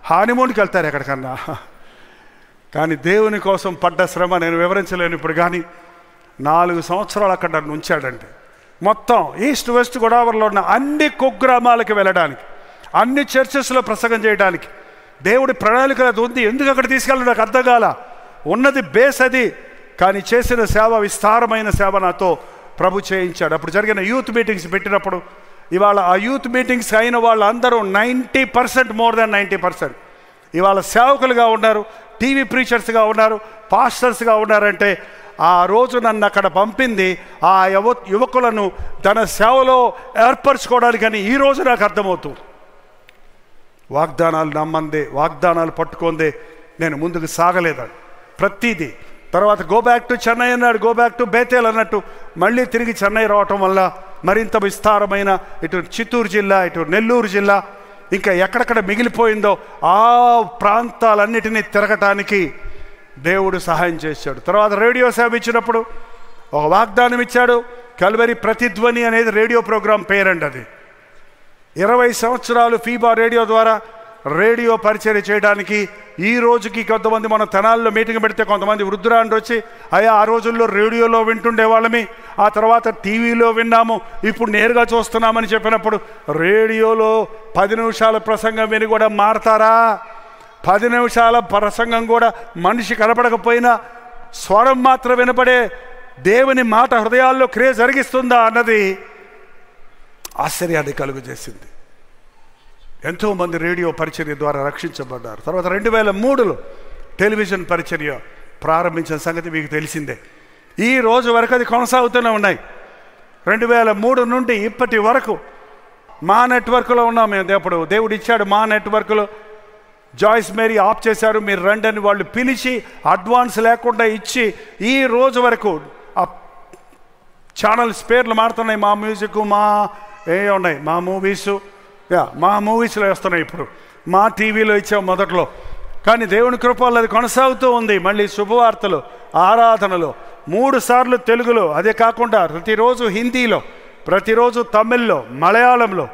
హానిమూన్కి వెళ్తారు ఎక్కడికన్నా? కానీ దేవుని కోసం పడ్డ శ్రమ నేను వివరించలేను ఇప్పుడు కానీ నాలుగు సంవత్సరాలు అక్కడ నన్ను మొత్తం ఈస్ట్ వెస్ట్ గోదావరిలో ఉన్న అన్ని కుగ్రామాలకు వెళ్ళడానికి అన్ని చర్చెస్లో ప్రసంగం చేయడానికి దేవుడి ప్రణాళిక అది ఉంది ఎందుకు అక్కడ తీసుకెళ్ళడం నాకు అర్థం కాల. ఉన్నది బేస్ అది కానీ చేసిన సేవ విస్తారమైన సేవ నాతో ప్రభు చేయించాడు. అప్పుడు జరిగిన యూత్ మీటింగ్స్ పెట్టినప్పుడు ఇవాళ ఆ యూత్ మీటింగ్స్ అయిన వాళ్ళందరూ ninety percent more than ninety percent. ఇవాళ సేవకులుగా ఉన్నారు టీవీ ప్రీచర్స్గా ఉన్నారు పాస్టర్స్గా ఉన్నారంటే ఆ రోజు నన్ను అక్కడ పంపింది ఆ యువ యువకులను తన సేవలో ఏర్పరచుకోవడానికని ఈ రోజు నాకు అర్థమవుతుంది. వాగ్దానాలు నమ్మందే వాగ్దానాలు పట్టుకుందే నేను ముందుకు సాగలేదని ప్రతిదీ. తర్వాత గో బ్యాక్ టు చెన్నై అన్నాడు గో బ్యాక్ టు బేతేల్ అన్నట్టు మళ్ళీ తిరిగి చెన్నై రావటం వల్ల మరింత విస్తారమైన ఇటు చిత్తూరు జిల్లా ఇటు నెల్లూరు జిల్లా ఇంకా ఎక్కడెక్కడ మిగిలిపోయిందో ఆ ప్రాంతాలన్నిటినీ తిరగటానికి దేవుడు సహాయం చేశాడు. తర్వాత రేడియో సేవ ఇచ్చినప్పుడు ఒక వాగ్దానం ఇచ్చాడు కల్వరి ప్రతిధ్వని అనేది రేడియో ప్రోగ్రాం పేరండి అది ఇరవై సంవత్సరాలు ఫీబా రేడియో ద్వారా రేడియో పరిచయం చేయడానికి ఈ రోజుకి కొంతమంది మన తెనాల్లో మీటింగ్ పెడితే కొంతమంది వృద్ధురాండ్రు వచ్చి అయ్యా ఆ రోజుల్లో రేడియోలో వింటుండే వాళ్ళమి ఆ తర్వాత టీవీలో విన్నాము ఇప్పుడు నేరుగా చూస్తున్నామని చెప్పినప్పుడు రేడియోలో పది నిమిషాల ప్రసంగం విని కూడా మారతారా? పది నిమిషాల ప్రసంగం కూడా మనిషి కనపడకపోయినా స్వరం మాత్రం వినపడే దేవుని మాట హృదయాల్లో క్రియ జరిగిస్తుందా అన్నది ఆశ్చర్యాన్ని కలుగు చేసింది ఎంతోమంది రేడియో పరిచర్య ద్వారా రక్షించబడ్డారు. తర్వాత రెండు వేల మూడులో టెలివిజన్ పరిచర్య ప్రారంభించిన సంగతి మీకు తెలిసిందే. ఈ రోజు వరకు అది కొనసాగుతూనే ఉన్నాయి. రెండు వేల మూడు నుండి ఇప్పటి వరకు మా నెట్వర్క్లో ఉన్నాం మేము. అప్పుడు దేవుడు ఇచ్చాడు మా నెట్వర్క్లో. జాయిస్ మేరీ ఆఫ్ చేశారు. మీరు రండి అని వాళ్ళు పిలిచి అడ్వాన్స్ లేకుండా ఇచ్చి ఈ రోజు వరకు ఆ ఛానల్స్ పేర్లు మారుతున్నాయి. మా మ్యూజిక్ మా ఏ ఉన్నాయి? మా మూవీస్ యా మా మూవీస్లో వేస్తున్నాయి ఇప్పుడు. మా టీవీలో ఇచ్చాం మొదట్లో. కానీ దేవుని కృపల్లో అది కొనసాగుతూ ఉంది. మళ్ళీ శుభవార్తలు ఆరాధనలు మూడు సార్లు తెలుగులో. అదే కాకుండా ప్రతిరోజు హిందీలో ప్రతిరోజు తమిళ్ళో మలయాళంలో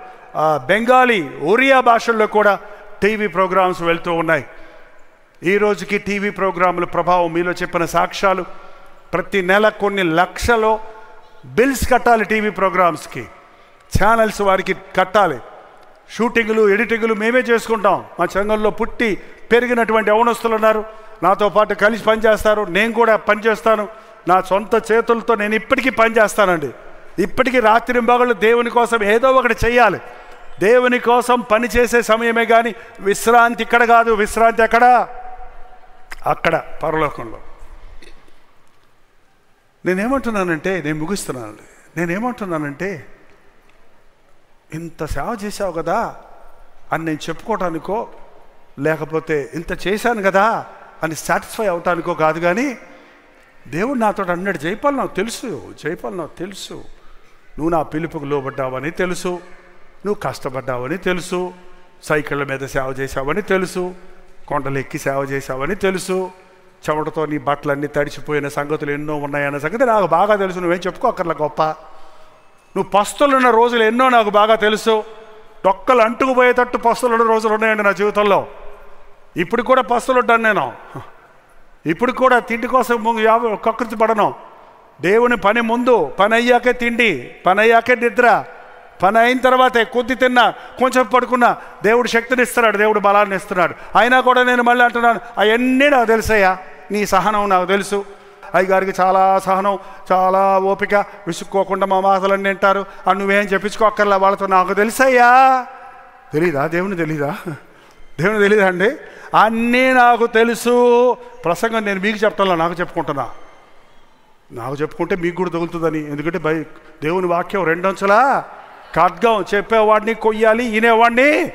బెంగాలీ ఒరియా భాషల్లో కూడా టీవీ ప్రోగ్రామ్స్ వెళ్తూ ఉన్నాయి. ఈ రోజుకి టీవీ ప్రోగ్రాముల ప్రభావం మీలో చెప్పిన సాక్ష్యాలు ప్రతి నెల కొన్ని లక్షలో బిల్స్ కట్టాలి టీవీ ప్రోగ్రామ్స్కి. ఛానల్స్ వారికి కట్టాలి. షూటింగులు ఎడిటింగ్లు మేమే చేసుకుంటాం. మా సంఘంలో పుట్టి పెరిగినటువంటి అవనస్తులు ఉన్నారు. నాతో పాటు కలిసి పనిచేస్తారు. నేను కూడా పనిచేస్తాను. నా సొంత చేతులతో నేను ఇప్పటికీ పనిచేస్తానండి. ఇప్పటికీ రాత్రి మగళ్ళు దేవుని కోసం ఏదో ఒకటి చేయాలి దేవుని కోసం పనిచేసే సమయమే కానీ విశ్రాంతి ఇక్కడ కాదు. విశ్రాంతి ఎక్కడ? అక్కడ పరలోకంలో. నేనేమంటున్నానంటే నేను ముగిస్తున్నానండి. నేనేమంటున్నానంటే ఇంత సేవ చేశావు కదా అని నేను చెప్పుకోవటానికో లేకపోతే ఇంత చేశాను కదా అని సాటిస్ఫై అవటానికో కాదు కానీ దేవుడు నాతో అన్నాడు జయపాల్ నాకు తెలుసు జయపాల్ నాకు తెలుసు. నువ్వు నా పిలుపుకు లోబడ్డావని తెలుసు. నువ్వు కష్టపడ్డావని తెలుసు. సైకిళ్ళ మీద సేవ చేశావని తెలుసు. కొండలు ఎక్కి సేవ చేశావని తెలుసు. చెమటతో నీ బట్టలన్నీ తడిచిపోయిన సంగతులు ఎన్నో ఉన్నాయన్న సంగతి నాకు బాగా తెలుసు. నువ్వేం అక్కర్ల గొప్ప. నువ్వు పస్తులున్న రోజులు ఎన్నో నాకు బాగా తెలుసు. డొక్కలు అంటుకుపోయేటట్టు పస్తులున్న రోజులు ఉన్నాయండి నా జీవితంలో. ఇప్పుడు కూడా పస్తులు ఉంటాను నేను. ఇప్పుడు కూడా తిండి కోసం కకృతి పడను. దేవుని పని ముందు పని అయ్యాకే తిండి పని అయ్యాకే నిద్ర పని అయిన తర్వాతే కొద్ది తిన్నా కొంచెం పడుకున్నా దేవుడు శక్తిని ఇస్తున్నాడు దేవుడు బలాన్ని ఇస్తున్నాడు అయినా కూడా నేను మళ్ళీ అంటున్నాను అవన్నీ నాకు తెలుసయ్యా. నీ సహనం నాకు తెలుసు. అయ్యగారికి చాలా సహనం చాలా ఓపిక. విసుక్కోకుండా మా మాటలన్నీ వింటారు. అని నువ్వేం చెప్పించుకోక్కర్లా వాళ్ళతో నాకు తెలుసయ్యా? తెలీదా? దేవుని తెలీదా? దేవుని తెలీదా అండి? అన్నీ నాకు తెలుసు. ప్రసంగం నేను మీకు చెప్తాను నాకు చెప్పుకుంటున్నా. నాకు చెప్పుకుంటే మీకు కూడా తగులుతుందని. ఎందుకంటే భయ దేవుని వాక్యం రెండంచులా? ఖడ్గం చెప్పేవాడిని కొయ్యాలి వినేవాడిని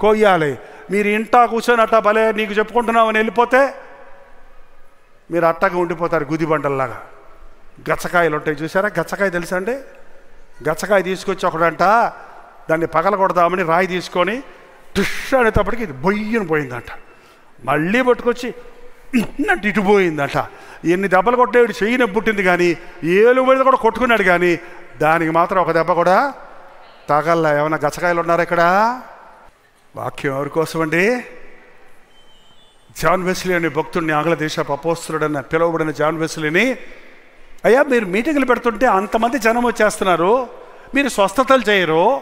కొయ్యాలి. మీరు ఇంటా కూర్చొని అట్టా భలే నీకు చెప్పుకుంటున్నామని వెళ్ళిపోతే మీరు అట్టగా ఉండిపోతారు గుదిబండల్లాగా గచ్చకాయలు ఉంటాయి చూసారా గచ్చకాయ తెలుసా అండి? గచ్చకాయ తీసుకొచ్చి ఒకడంట దాన్ని పగలగొడదామని రాయి తీసుకొని టుష్ అనేటప్పటికి ఇది బొయ్యను పోయిందంట. మళ్ళీ పట్టుకొచ్చి నట్టు ఇటు పోయిందంట. ఎన్ని దెబ్బలు కొట్టేవాడు చెయ్యి నొప్పి పుట్టింది కానీ ఏలు మీద కూడా కొట్టుకున్నాడు కానీ దానికి మాత్రం ఒక దెబ్బ కూడా తగల్లా. ఏమైనా గచ్చకాయలు ఉన్నారా ఇక్కడ? వాక్యం ఎవరి కోసం అండి జాన్ వెస్లీ అనే భక్తుడిని ఆంగ్ల దేశ అపోస్తుడన్న పిలువబడిన జాన్ వెస్లీని అయ్యా మీరు మీటింగ్లు పెడుతుంటే అంతమంది జనం వచ్చేస్తున్నారు. మీరు స్వస్థతలు చేయరు.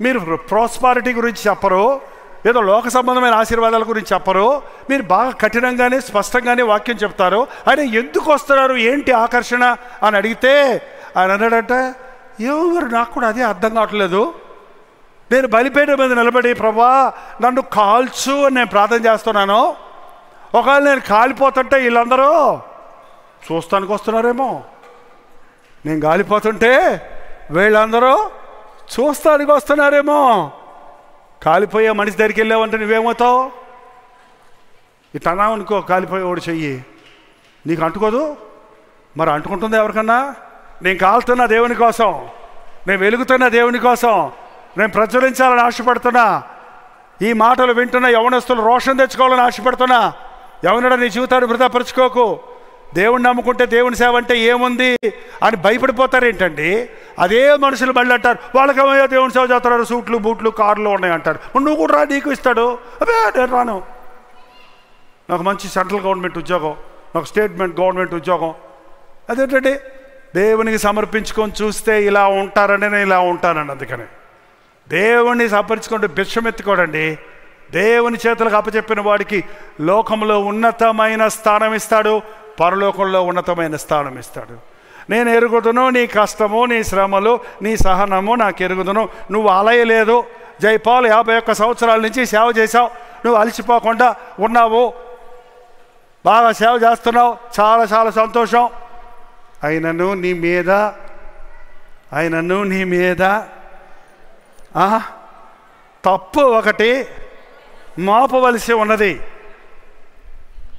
మీరు ప్రాస్పారిటీ గురించి చెప్పరు. ఏదో లోక సంబంధమైన ఆశీర్వాదాల గురించి చెప్పరు. మీరు బాగా కఠినంగానే స్పష్టంగానే వాక్యం చెప్తారు. ఆయన ఎందుకు వస్తున్నారు? ఏంటి ఆకర్షణ? అని అడిగితే ఆయన అన్నాడట ఎవరు? నాకు కూడా అదే అర్థం కావట్లేదు. నేను బలిపేట మీద నిలబడి ప్రభా నన్ను కాల్చు అని నేను ప్రార్థన చేస్తున్నాను. ఒకవేళ నేను కాలిపోతుంటే వీళ్ళందరూ చూస్తానికి వస్తున్నారేమో. నేను కాలిపోతుంటే వీళ్ళందరూ చూస్తానికి వస్తున్నారేమో. కాలిపోయే మనిషి దగ్గరికి వెళ్ళావంటే నువ్వేమవుతావు? ఇట్లా అన్నావు అనుకో కాలిపోయేవాడు చెయ్యి. నీకు అంటుకోదు? మరి అంటుకుంటుంది ఎవరికన్నా? నేను కాలుతున్నా దేవుని కోసం నేను వెలుగుతున్నా దేవుని కోసం నేను ప్రచురించాలని ఆశపడుతున్నా. ఈ మాటలు వింటున్న యవనస్తులు రోషం తెచ్చుకోవాలని ఆశపడుతున్నా. ఎవరినడా నీ జీవితాన్ని వృధాపరచుకోకు. దేవుణ్ణి నమ్ముకుంటే దేవుని సేవ అంటే ఏముంది? అని భయపడిపోతారు ఏంటండి? అదే మనుషులు మళ్ళీ అంటారు వాళ్ళకి ఏమయ్యో దేవుని సేవ చేస్తున్నారు? సూట్లు బూట్లు కార్లు ఉన్నాయి అంటారు. నువ్వు కూడా రా నీకు ఇస్తాడు. అదే నేను రాను. నాకు మంచి సెంట్రల్ గవర్నమెంట్ ఉద్యోగం నాకు స్టేట్మెంట్ గవర్నమెంట్ ఉద్యోగం. అదేంటండి? దేవునికి సమర్పించుకొని చూస్తే ఇలా ఉంటారని నేను ఇలా ఉంటానండి అందుకని. దేవుణ్ణి సమర్పించుకుంటే భిక్షం ఎత్తుకోడండి దేవుని చేతులకు అప్పచెప్పిన వాడికి లోకంలో ఉన్నతమైన స్థానం ఇస్తాడు పరలోకంలో ఉన్నతమైన స్థానం ఇస్తాడు. నేను ఎరుగుదును నీ కష్టము నీ శ్రమలు నీ సహనము నాకు ఎరుగుదును. నువ్వు అలయలేదు జైపాల్ యాభై ఒక్క సంవత్సరాల నుంచి సేవ చేశావు. నువ్వు అలసిపోకుండా ఉన్నావు. బాగా సేవ చేస్తున్నావు. చాలా చాలా సంతోషం. అయినను నీ మీద ఆయనను నీ మీద. తప్పు ఒకటి మోపవలసి ఉన్నది.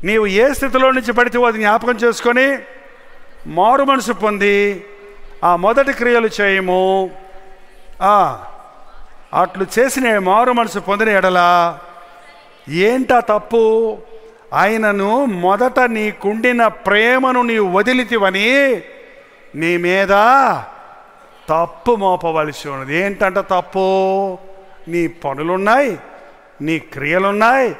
నీవు ఏ స్థితిలో నుంచి పడితే అది జ్ఞాపకం చేసుకొని మారు మనసు పొంది ఆ మొదటి క్రియలు చేయము. అట్లు చేసిన మారు మనసు పొందిన ఎడలా ఏంటా తప్పు? ఆయనను మొదట నీకుండిన ప్రేమను నీవు వదిలితివని నీ మీద తప్పు మోపవలసి ఉన్నది. ఏంటంట తప్పు? నీ పనులున్నాయి. నీ క్రియలున్నాయి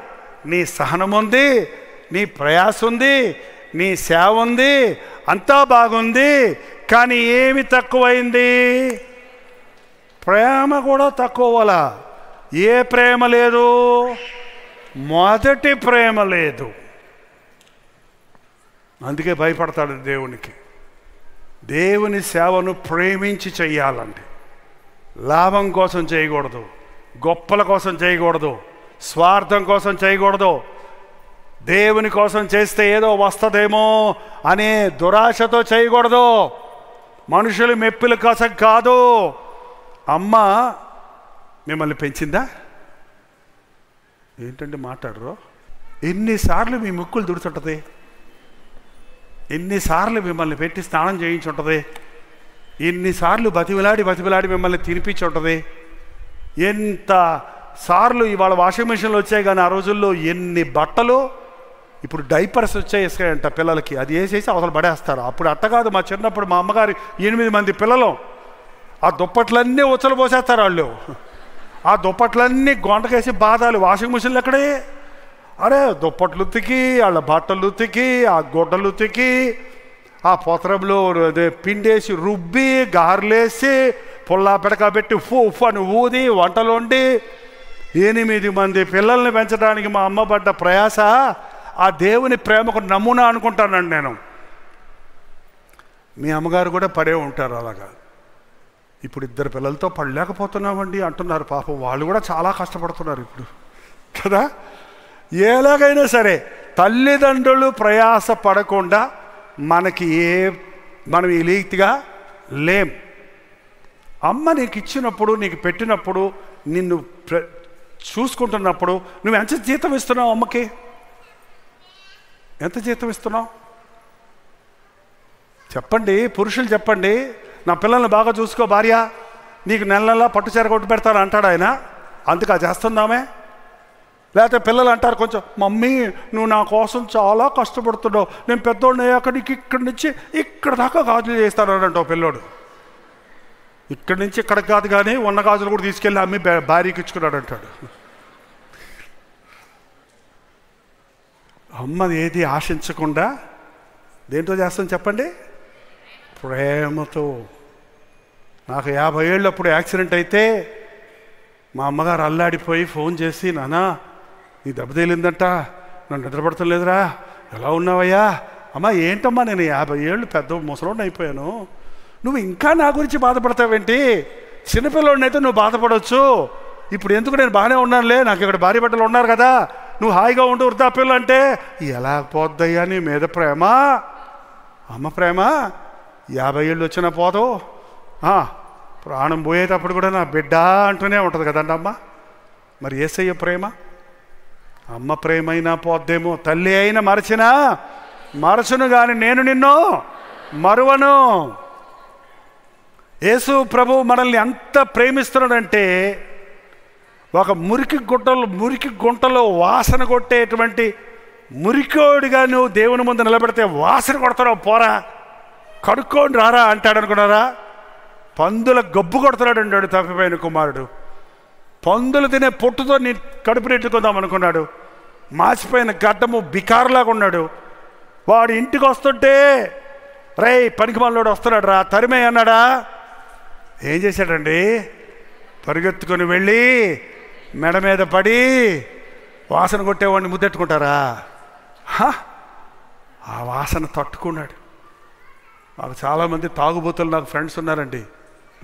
నీ సహనం ఉంది నీ ప్రయాస ఉంది నీ సేవ ఉంది అంతా బాగుంది కానీ ఏమి తక్కువైంది? ప్రేమ కూడా తక్కువ ఏ ప్రేమ లేదు? మొదటి ప్రేమ లేదు. అందుకే భయపడతాడు దేవునికి. దేవుని సేవను ప్రేమించి చెయ్యాలండి లాభం కోసం చేయకూడదు. గొప్పల కోసం చేయకూడదు. స్వార్థం కోసం చేయకూడదు. దేవుని కోసం చేస్తే ఏదో వస్తుందేమో అనే దురాశతో చేయకూడదు. మనుషులు మెప్పుల కోసం కాదు. అమ్మ మిమ్మల్ని పెంచిందా? ఏంటంటే మాట్లాడరు? ఎన్నిసార్లు మీ ముక్కులు దుడుచుంటుంది? ఎన్నిసార్లు మిమ్మల్ని పెట్టి స్నానం చేయించుంటుంది? ఎన్నిసార్లు బతిమిలాడి బతిమిలాడి మిమ్మల్ని తినిపించి ఉంటుంది ఎంత సార్లు ఇవాళ వాషింగ్ మిషన్లు వచ్చాయి కానీ ఆ రోజుల్లో ఎన్ని బట్టలు? ఇప్పుడు డైపర్స్ వచ్చాయంట పిల్లలకి. అది వేసేసి అవతల పడేస్తారు. అప్పుడు అట్టకాదు మా చిన్నప్పుడు మా అమ్మగారు ఎనిమిది మంది పిల్లలు. ఆ దుప్పట్లన్నీ ఉచ్చలు పోసేస్తారు వాళ్ళు. ఆ దుప్పట్లన్నీ గొంటకేసి బాధాలు. వాషింగ్ మిషన్లు ఎక్కడే? అరే దుప్పట్లు ఉతికి వాళ్ళ బట్టలు ఉతికి ఆ గుడ్డలు ఉతికి ఆ పొతరంలో అదే పిండేసి రుబ్బి గారెలేసి పుల్లా పిడక పెట్టి ఉఫ్ ఉఫ్ అని ఊది వంటలు వండి ఎనిమిది మంది పిల్లల్ని పెంచడానికి మా అమ్మ పడ్డ ప్రయాస ఆ దేవుని ప్రేమకు నమూనా అనుకుంటానండి నేను. మీ అమ్మగారు కూడా పడే ఉంటారు అలాగా. ఇప్పుడు ఇద్దరు పిల్లలతో పడలేకపోతున్నామండి అంటున్నారు పాపం. వాళ్ళు కూడా చాలా కష్టపడుతున్నారు ఇప్పుడు. కదా? ఎలాగైనా సరే తల్లిదండ్రులు ప్రయాస పడకుండా మనకి ఏ మనం ఈ రీతిగా లేం. అమ్మ నీకు ఇచ్చినప్పుడు నీకు పెట్టినప్పుడు నిన్ను ప్ర- చూసుకుంటున్నప్పుడు నువ్వు ఎంత జీతం ఇస్తున్నావు అమ్మకి? ఎంత జీతం ఇస్తున్నావు? చెప్పండి పురుషులు చెప్పండి నా పిల్లల్ని బాగా చూసుకో భార్య నీకు నెల నెల పట్టు చీర కొట్టు పెడతాను అంటాడు ఆయన. అందుకు అది చేస్తున్నామే. లేకపోతే పిల్లలు అంటారు కొంచెం మమ్మీ నువ్వు నా కోసం చాలా కష్టపడుతున్నావు. నేను పెద్దోడిని అయ్యాక నీకు ఇక్కడి నుంచి ఇక్కడ దాకా గాజులు చేస్తాను అంటావు పిల్లోడు. ఇక్కడి నుంచి ఇక్కడికి కాదు కానీ ఉన్న గాజులు కూడా తీసుకెళ్ళి అమ్మి భార్యకి ఇచ్చుకున్నాడు అంటాడు. అమ్మ ఏది ఆశించకుండా దేంతో చేస్తాను చెప్పండి? ప్రేమతో. నాకు యాభై ఏళ్ళప్పుడు యాక్సిడెంట్ అయితే మా అమ్మగారు అల్లాడిపోయి ఫోన్ చేసి నానా నీ దెబ్బ తేలిందంట నన్ను నిద్రపడటం లేదురా. ఎలా ఉన్నావయ్యా? అమ్మా ఏంటమ్మా నేను యాభై ఏళ్ళు పెద్ద ముసలోడిని అయిపోయాను. నువ్వు ఇంకా నా గురించి బాధపడతావేంటి? చిన్నపిల్లోడినైతే అయితే నువ్వు బాధపడవచ్చు ఇప్పుడు ఎందుకు నేను బాగానే ఉన్నానులే? నాకు ఇక్కడ భార్య బిడ్డలు ఉన్నారు కదా. నువ్వు హాయిగా ఉండు వృద్ధాప్యులు అంటే ఎలా పోద్దయ్యా నీ మీద ప్రేమ? అమ్మ ప్రేమ? యాభై ఏళ్ళు వచ్చినా పోదు. ప్రాణం పోయేటప్పుడు కూడా నా బిడ్డ అంటూనే ఉంటుంది కదండమ్మా. మరి ఏసయ్య ప్రేమ? అమ్మ ప్రేమైనా పోద్దేమో తల్లి అయినా మరచినా మరచును కానీ నేను నిన్ను మరువను. యేసు ప్రభు మనల్ని అంత ప్రేమిస్తున్నాడంటే ఒక మురికి గుట్టలు మురికి గుంటలో వాసన కొట్టేటువంటి మురికోడిగా నువ్వు దేవుని ముందు నిలబెడితే వాసన కొడతావు పోరా. కడుక్కొని రారా అంటాడు అనుకున్నారా? పందుల గబ్బు కొడతాడు అంటాడు తప్పిపోయిన కుమారుడు. పందులు తినే పొట్టుతో నీ కడుపు నెట్టుకుందాం అనుకున్నాడు. మాసిపోయిన గడ్డము బికారులాగా ఉన్నాడు. వాడు ఇంటికి వస్తుంటే రే పనికి మనలోడు వస్తున్నాడు రా తరిమే అన్నాడా. ఏం చేశాడండి? పరిగెత్తుకొని వెళ్ళి మెడ మీద పడి వాసన కొట్టేవాడిని ముద్దెట్టుకుంటారా? హ? ఆ వాసన తట్టుకున్నాడు. నాకు చాలామంది తాగుబోతులు నాకు ఫ్రెండ్స్ ఉన్నారండి.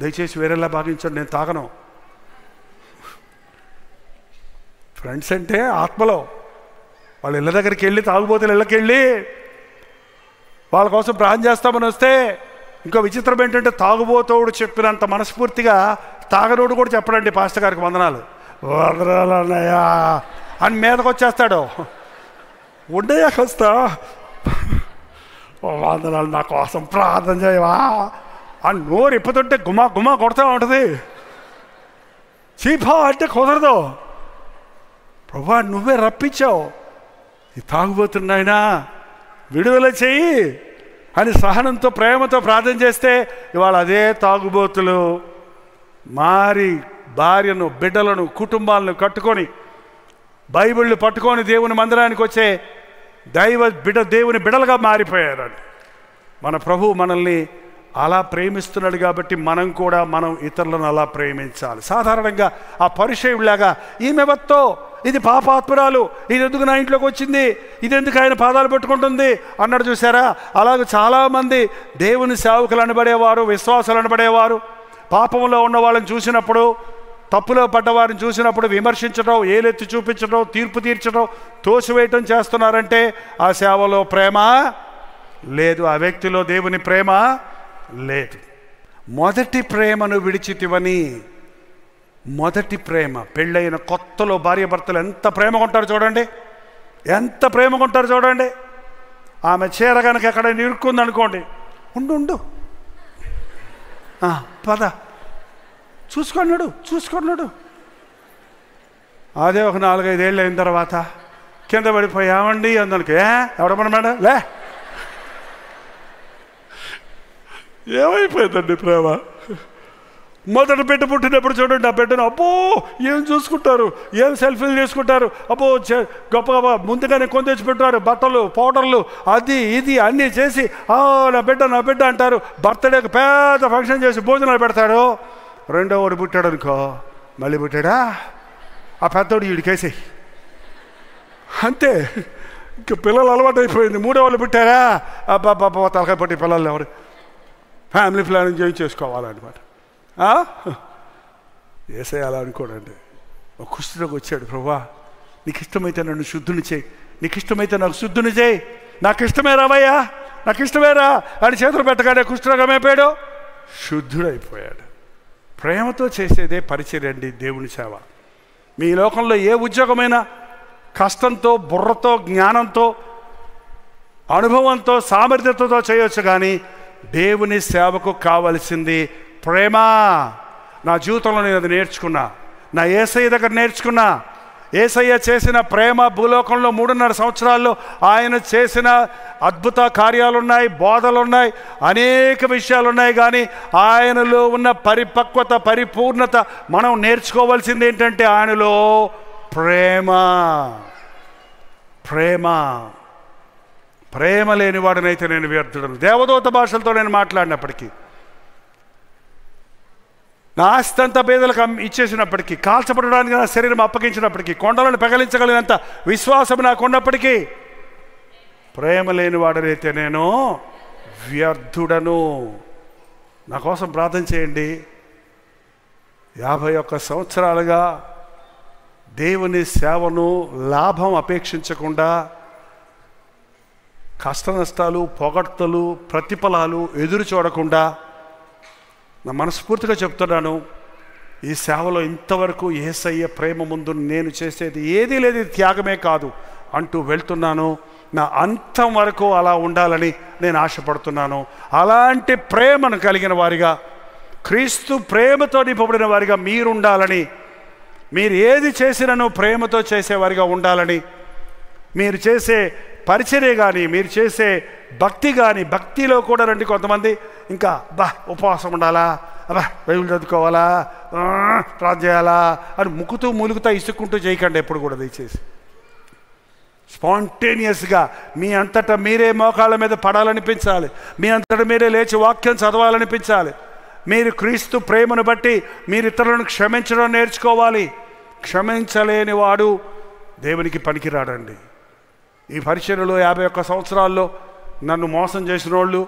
దయచేసి వేరేలా భావించండి నేను తాగను. ఫ్రెండ్స్ అంటే ఆత్మలో. వాళ్ళ ఇళ్ళ దగ్గరికి వెళ్ళి తాగుబోతులు ఇళ్ళకి వెళ్ళి వాళ్ళ కోసం ప్రాణం చేస్తామని వస్తే ఇంకో విచిత్రం ఏంటంటే తాగుబోతోడు చెప్పినంత మనస్ఫూర్తిగా తాగనోడు కూడా చెప్పడండి పాస్టర్ గారికి వందనాలు. వదరాలన్నయ్యా అన్నయ్యా అని మీదకి వచ్చేస్తాడు. ఉండయా వస్తా. ఓ వందనాలు నా కోసం ప్రార్థన చేయవా? ఆ నోరు ఇప్పుతుంటే గుమా గుమా కొడతా ఉంటుంది. చీఫా అంటే కుదరదు. ప్రభా నువ్వే రప్పించావు. ఈ తాగుబోతున్నాయినా విడుదల చెయ్యి అని సహనంతో ప్రేమతో ప్రార్థన చేస్తే ఇవాళ అదే తాగుబోతులు మారి భార్యను బిడ్డలను కుటుంబాలను కట్టుకొని బైబిళ్ళు పట్టుకొని దేవుని మందిరానికి వచ్చే దైవ బిడ దేవుని బిడలుగా మారిపోయారండి. మన ప్రభు మనల్ని అలా ప్రేమిస్తున్నాడు కాబట్టి మనం కూడా మనం ఇతరులను అలా ప్రేమించాలి. సాధారణంగా ఆ పరిచయులాగా ఈమె వత్తో ఇది పాపాత్మురాలు. ఇది ఎందుకు నా ఇంట్లోకి వచ్చింది? ఇది ఎందుకు ఆయన పాదాలు పెట్టుకుంటుంది? అన్నాడు చూసారా అలాగే చాలామంది దేవుని సేవకులు అనబడేవారు విశ్వాసాలు అనబడేవారు. పాపంలో ఉన్న వాళ్ళని చూసినప్పుడు తప్పులో పడ్డవారిని చూసినప్పుడు విమర్శించడం ఏలెత్తి చూపించడం తీర్పు తీర్చడం తోసివేయటం చేస్తున్నారంటే ఆ సేవలో ప్రేమ లేదు. ఆ వ్యక్తిలో దేవుని ప్రేమ లేదు. మొదటి ప్రేమను విడిచితివని మొదటి ప్రేమ పెళ్ళైన కొత్తలో భార్య భర్తలు ఎంత ప్రేమగా ఉంటారు చూడండి. ఎంత ప్రేమగా ఉంటారు చూడండి. ఆమె చీర కనుక ఎక్కడ నిరుక్కుందనుకోండి ఉండు ఉండు. పద. చూసుకున్నాడు చూసుకున్నాడు అదే ఒక నాలుగైదేళ్ళు అయిన తర్వాత కింద పడిపోయామండి అందరికి? ఏ ఎవడమన్నా మేడం? లే. ఏమైపోయిందండి ప్రేమ? మొదటి బిడ్డ పుట్టినప్పుడు చూడండి ఆ బిడ్డను అబ్బో ఏం చూసుకుంటారు? ఏం సెల్ఫీలు తీసుకుంటారు? అబ్బో గొప్ప గొప్ప ముందుగానే కొందేసి పెట్టారు బట్టలు పౌడర్లు అది ఇది అన్నీ చేసి ఆ నా బిడ్డ నా బిడ్డ అంటారు. బర్త్డేకి పెద్ద ఫంక్షన్ చేసి భోజనాలు పెడతాడు. రెండోవాడు పుట్టాడు అనుకో మళ్ళీ పుట్టాడా? ఆ పెద్దోడు వీడికేసేయి అంతే. ఇంక పిల్లలు అలవాటు అయిపోయింది మూడో వాళ్ళు పుట్టారా? అబ్బా అబ్బా తలకాయ పట్టి పిల్లలు ఎవరు? ఫ్యామిలీ ప్లానింగ్ చేసుకోవాలన్నమాట వేసేయాలి అనుకోడండి. ఒక కుష్టిలోకి వచ్చాడు ప్రభా నీకు ఇష్టమైతే నన్ను శుద్ధుని చేయి. నీకు ఇష్టమైతే నాకు శుద్ధుని చేయి. నాకు ఇష్టమే రావయ్యా నాకు ఇష్టమే రా అని చేతులు పెట్టగానే కుష్ఠరోగం అయిపోయాడు శుద్ధుడైపోయాడు. ప్రేమతో చేసేదే పరిచర్య అండి దేవుని సేవ. మీ లోకంలో ఏ ఉద్యోగమైనా కష్టంతో బుర్రతో జ్ఞానంతో అనుభవంతో సామర్థ్యతతో చేయొచ్చు కానీ దేవుని సేవకు కావలసింది ప్రేమ. నా జీవితంలో నేను అది నేర్చుకున్నా. నా ఏసయ్య దగ్గర నేర్చుకున్నా. ఏసయ్య చేసిన ప్రేమ భూలోకంలో మూడున్నర సంవత్సరాల్లో ఆయన చేసిన అద్భుత కార్యాలున్నాయి బోధలున్నాయి అనేక విషయాలు ఉన్నాయి కానీ ఆయనలో ఉన్న పరిపక్వత పరిపూర్ణత మనం నేర్చుకోవాల్సింది ఏంటంటే ఆయనలో ప్రేమ. ప్రేమ. ప్రేమ లేని వాడినైతే నేను వ్యర్థుడను. దేవదూత భాషలతో నేను మాట్లాడినప్పటికీ నా ఆస్తంతా పేదలకు ఇచ్చేసినప్పటికీ కాల్చబడడానికి నా శరీరం అప్పగించినప్పటికీ కొండలను పగలించగలిగినంత విశ్వాసం నాకు ఉన్నప్పటికీ ప్రేమ లేని వాడనైతే నేను వ్యర్థుడను. నా కోసం ప్రార్థన చేయండి. యాభై ఒక్క సంవత్సరాలుగా దేవుని సేవను లాభం అపేక్షించకుండా కష్ట నష్టాలు పొగడ్తలు ప్రతిఫలాలు ఎదురు చూడకుండా నా మనస్ఫూర్తిగా చెప్తున్నాను ఈ సేవలో ఇంతవరకు ఏసయ్య ప్రేమ ముందు నేను చేసేది ఏదీ లేదు త్యాగమే కాదు అంటూ వెళ్తున్నాను. నా అంతం వరకు అలా ఉండాలని నేను ఆశపడుతున్నాను. అలాంటి ప్రేమను కలిగిన వారిగా క్రీస్తు ప్రేమతో నింపబడిన వారిగా మీరు ఉండాలని మీరు ఏది చేసినను ప్రేమతో చేసేవారిగా ఉండాలని మీరు చేసే పరిచర్య కానీ మీరు చేసే భక్తి కానీ భక్తిలో కూడా రండి కొంతమంది. ఇంకా బా ఉపవాసం ఉండాలా? అబ్బా బైబిల్ చదువుకోవాలా? ఆ, ప్రార్థన చేయాలా? అని ముక్కుతూ మూలుగుతా ఇసుక్కుంటూ చేయకండి ఎప్పుడు కూడా దయచేసి. స్పాంటేనియస్గా మీ అంతటా మీరే మోకాళ్ళ మీద పడాలనిపించాలి. మీ అంతటా మీరే లేచి వాక్యం చదవాలనిపించాలి. మీరు క్రీస్తు ప్రేమను బట్టి మీరు ఇతరులను క్షమించడం నేర్చుకోవాలి. క్షమించలేని వాడు దేవునికి పనికిరాడండి. ఈ పరిచయలో యాభై ఒక్క సంవత్సరాల్లో నన్ను మోసం చేసిన వాళ్ళు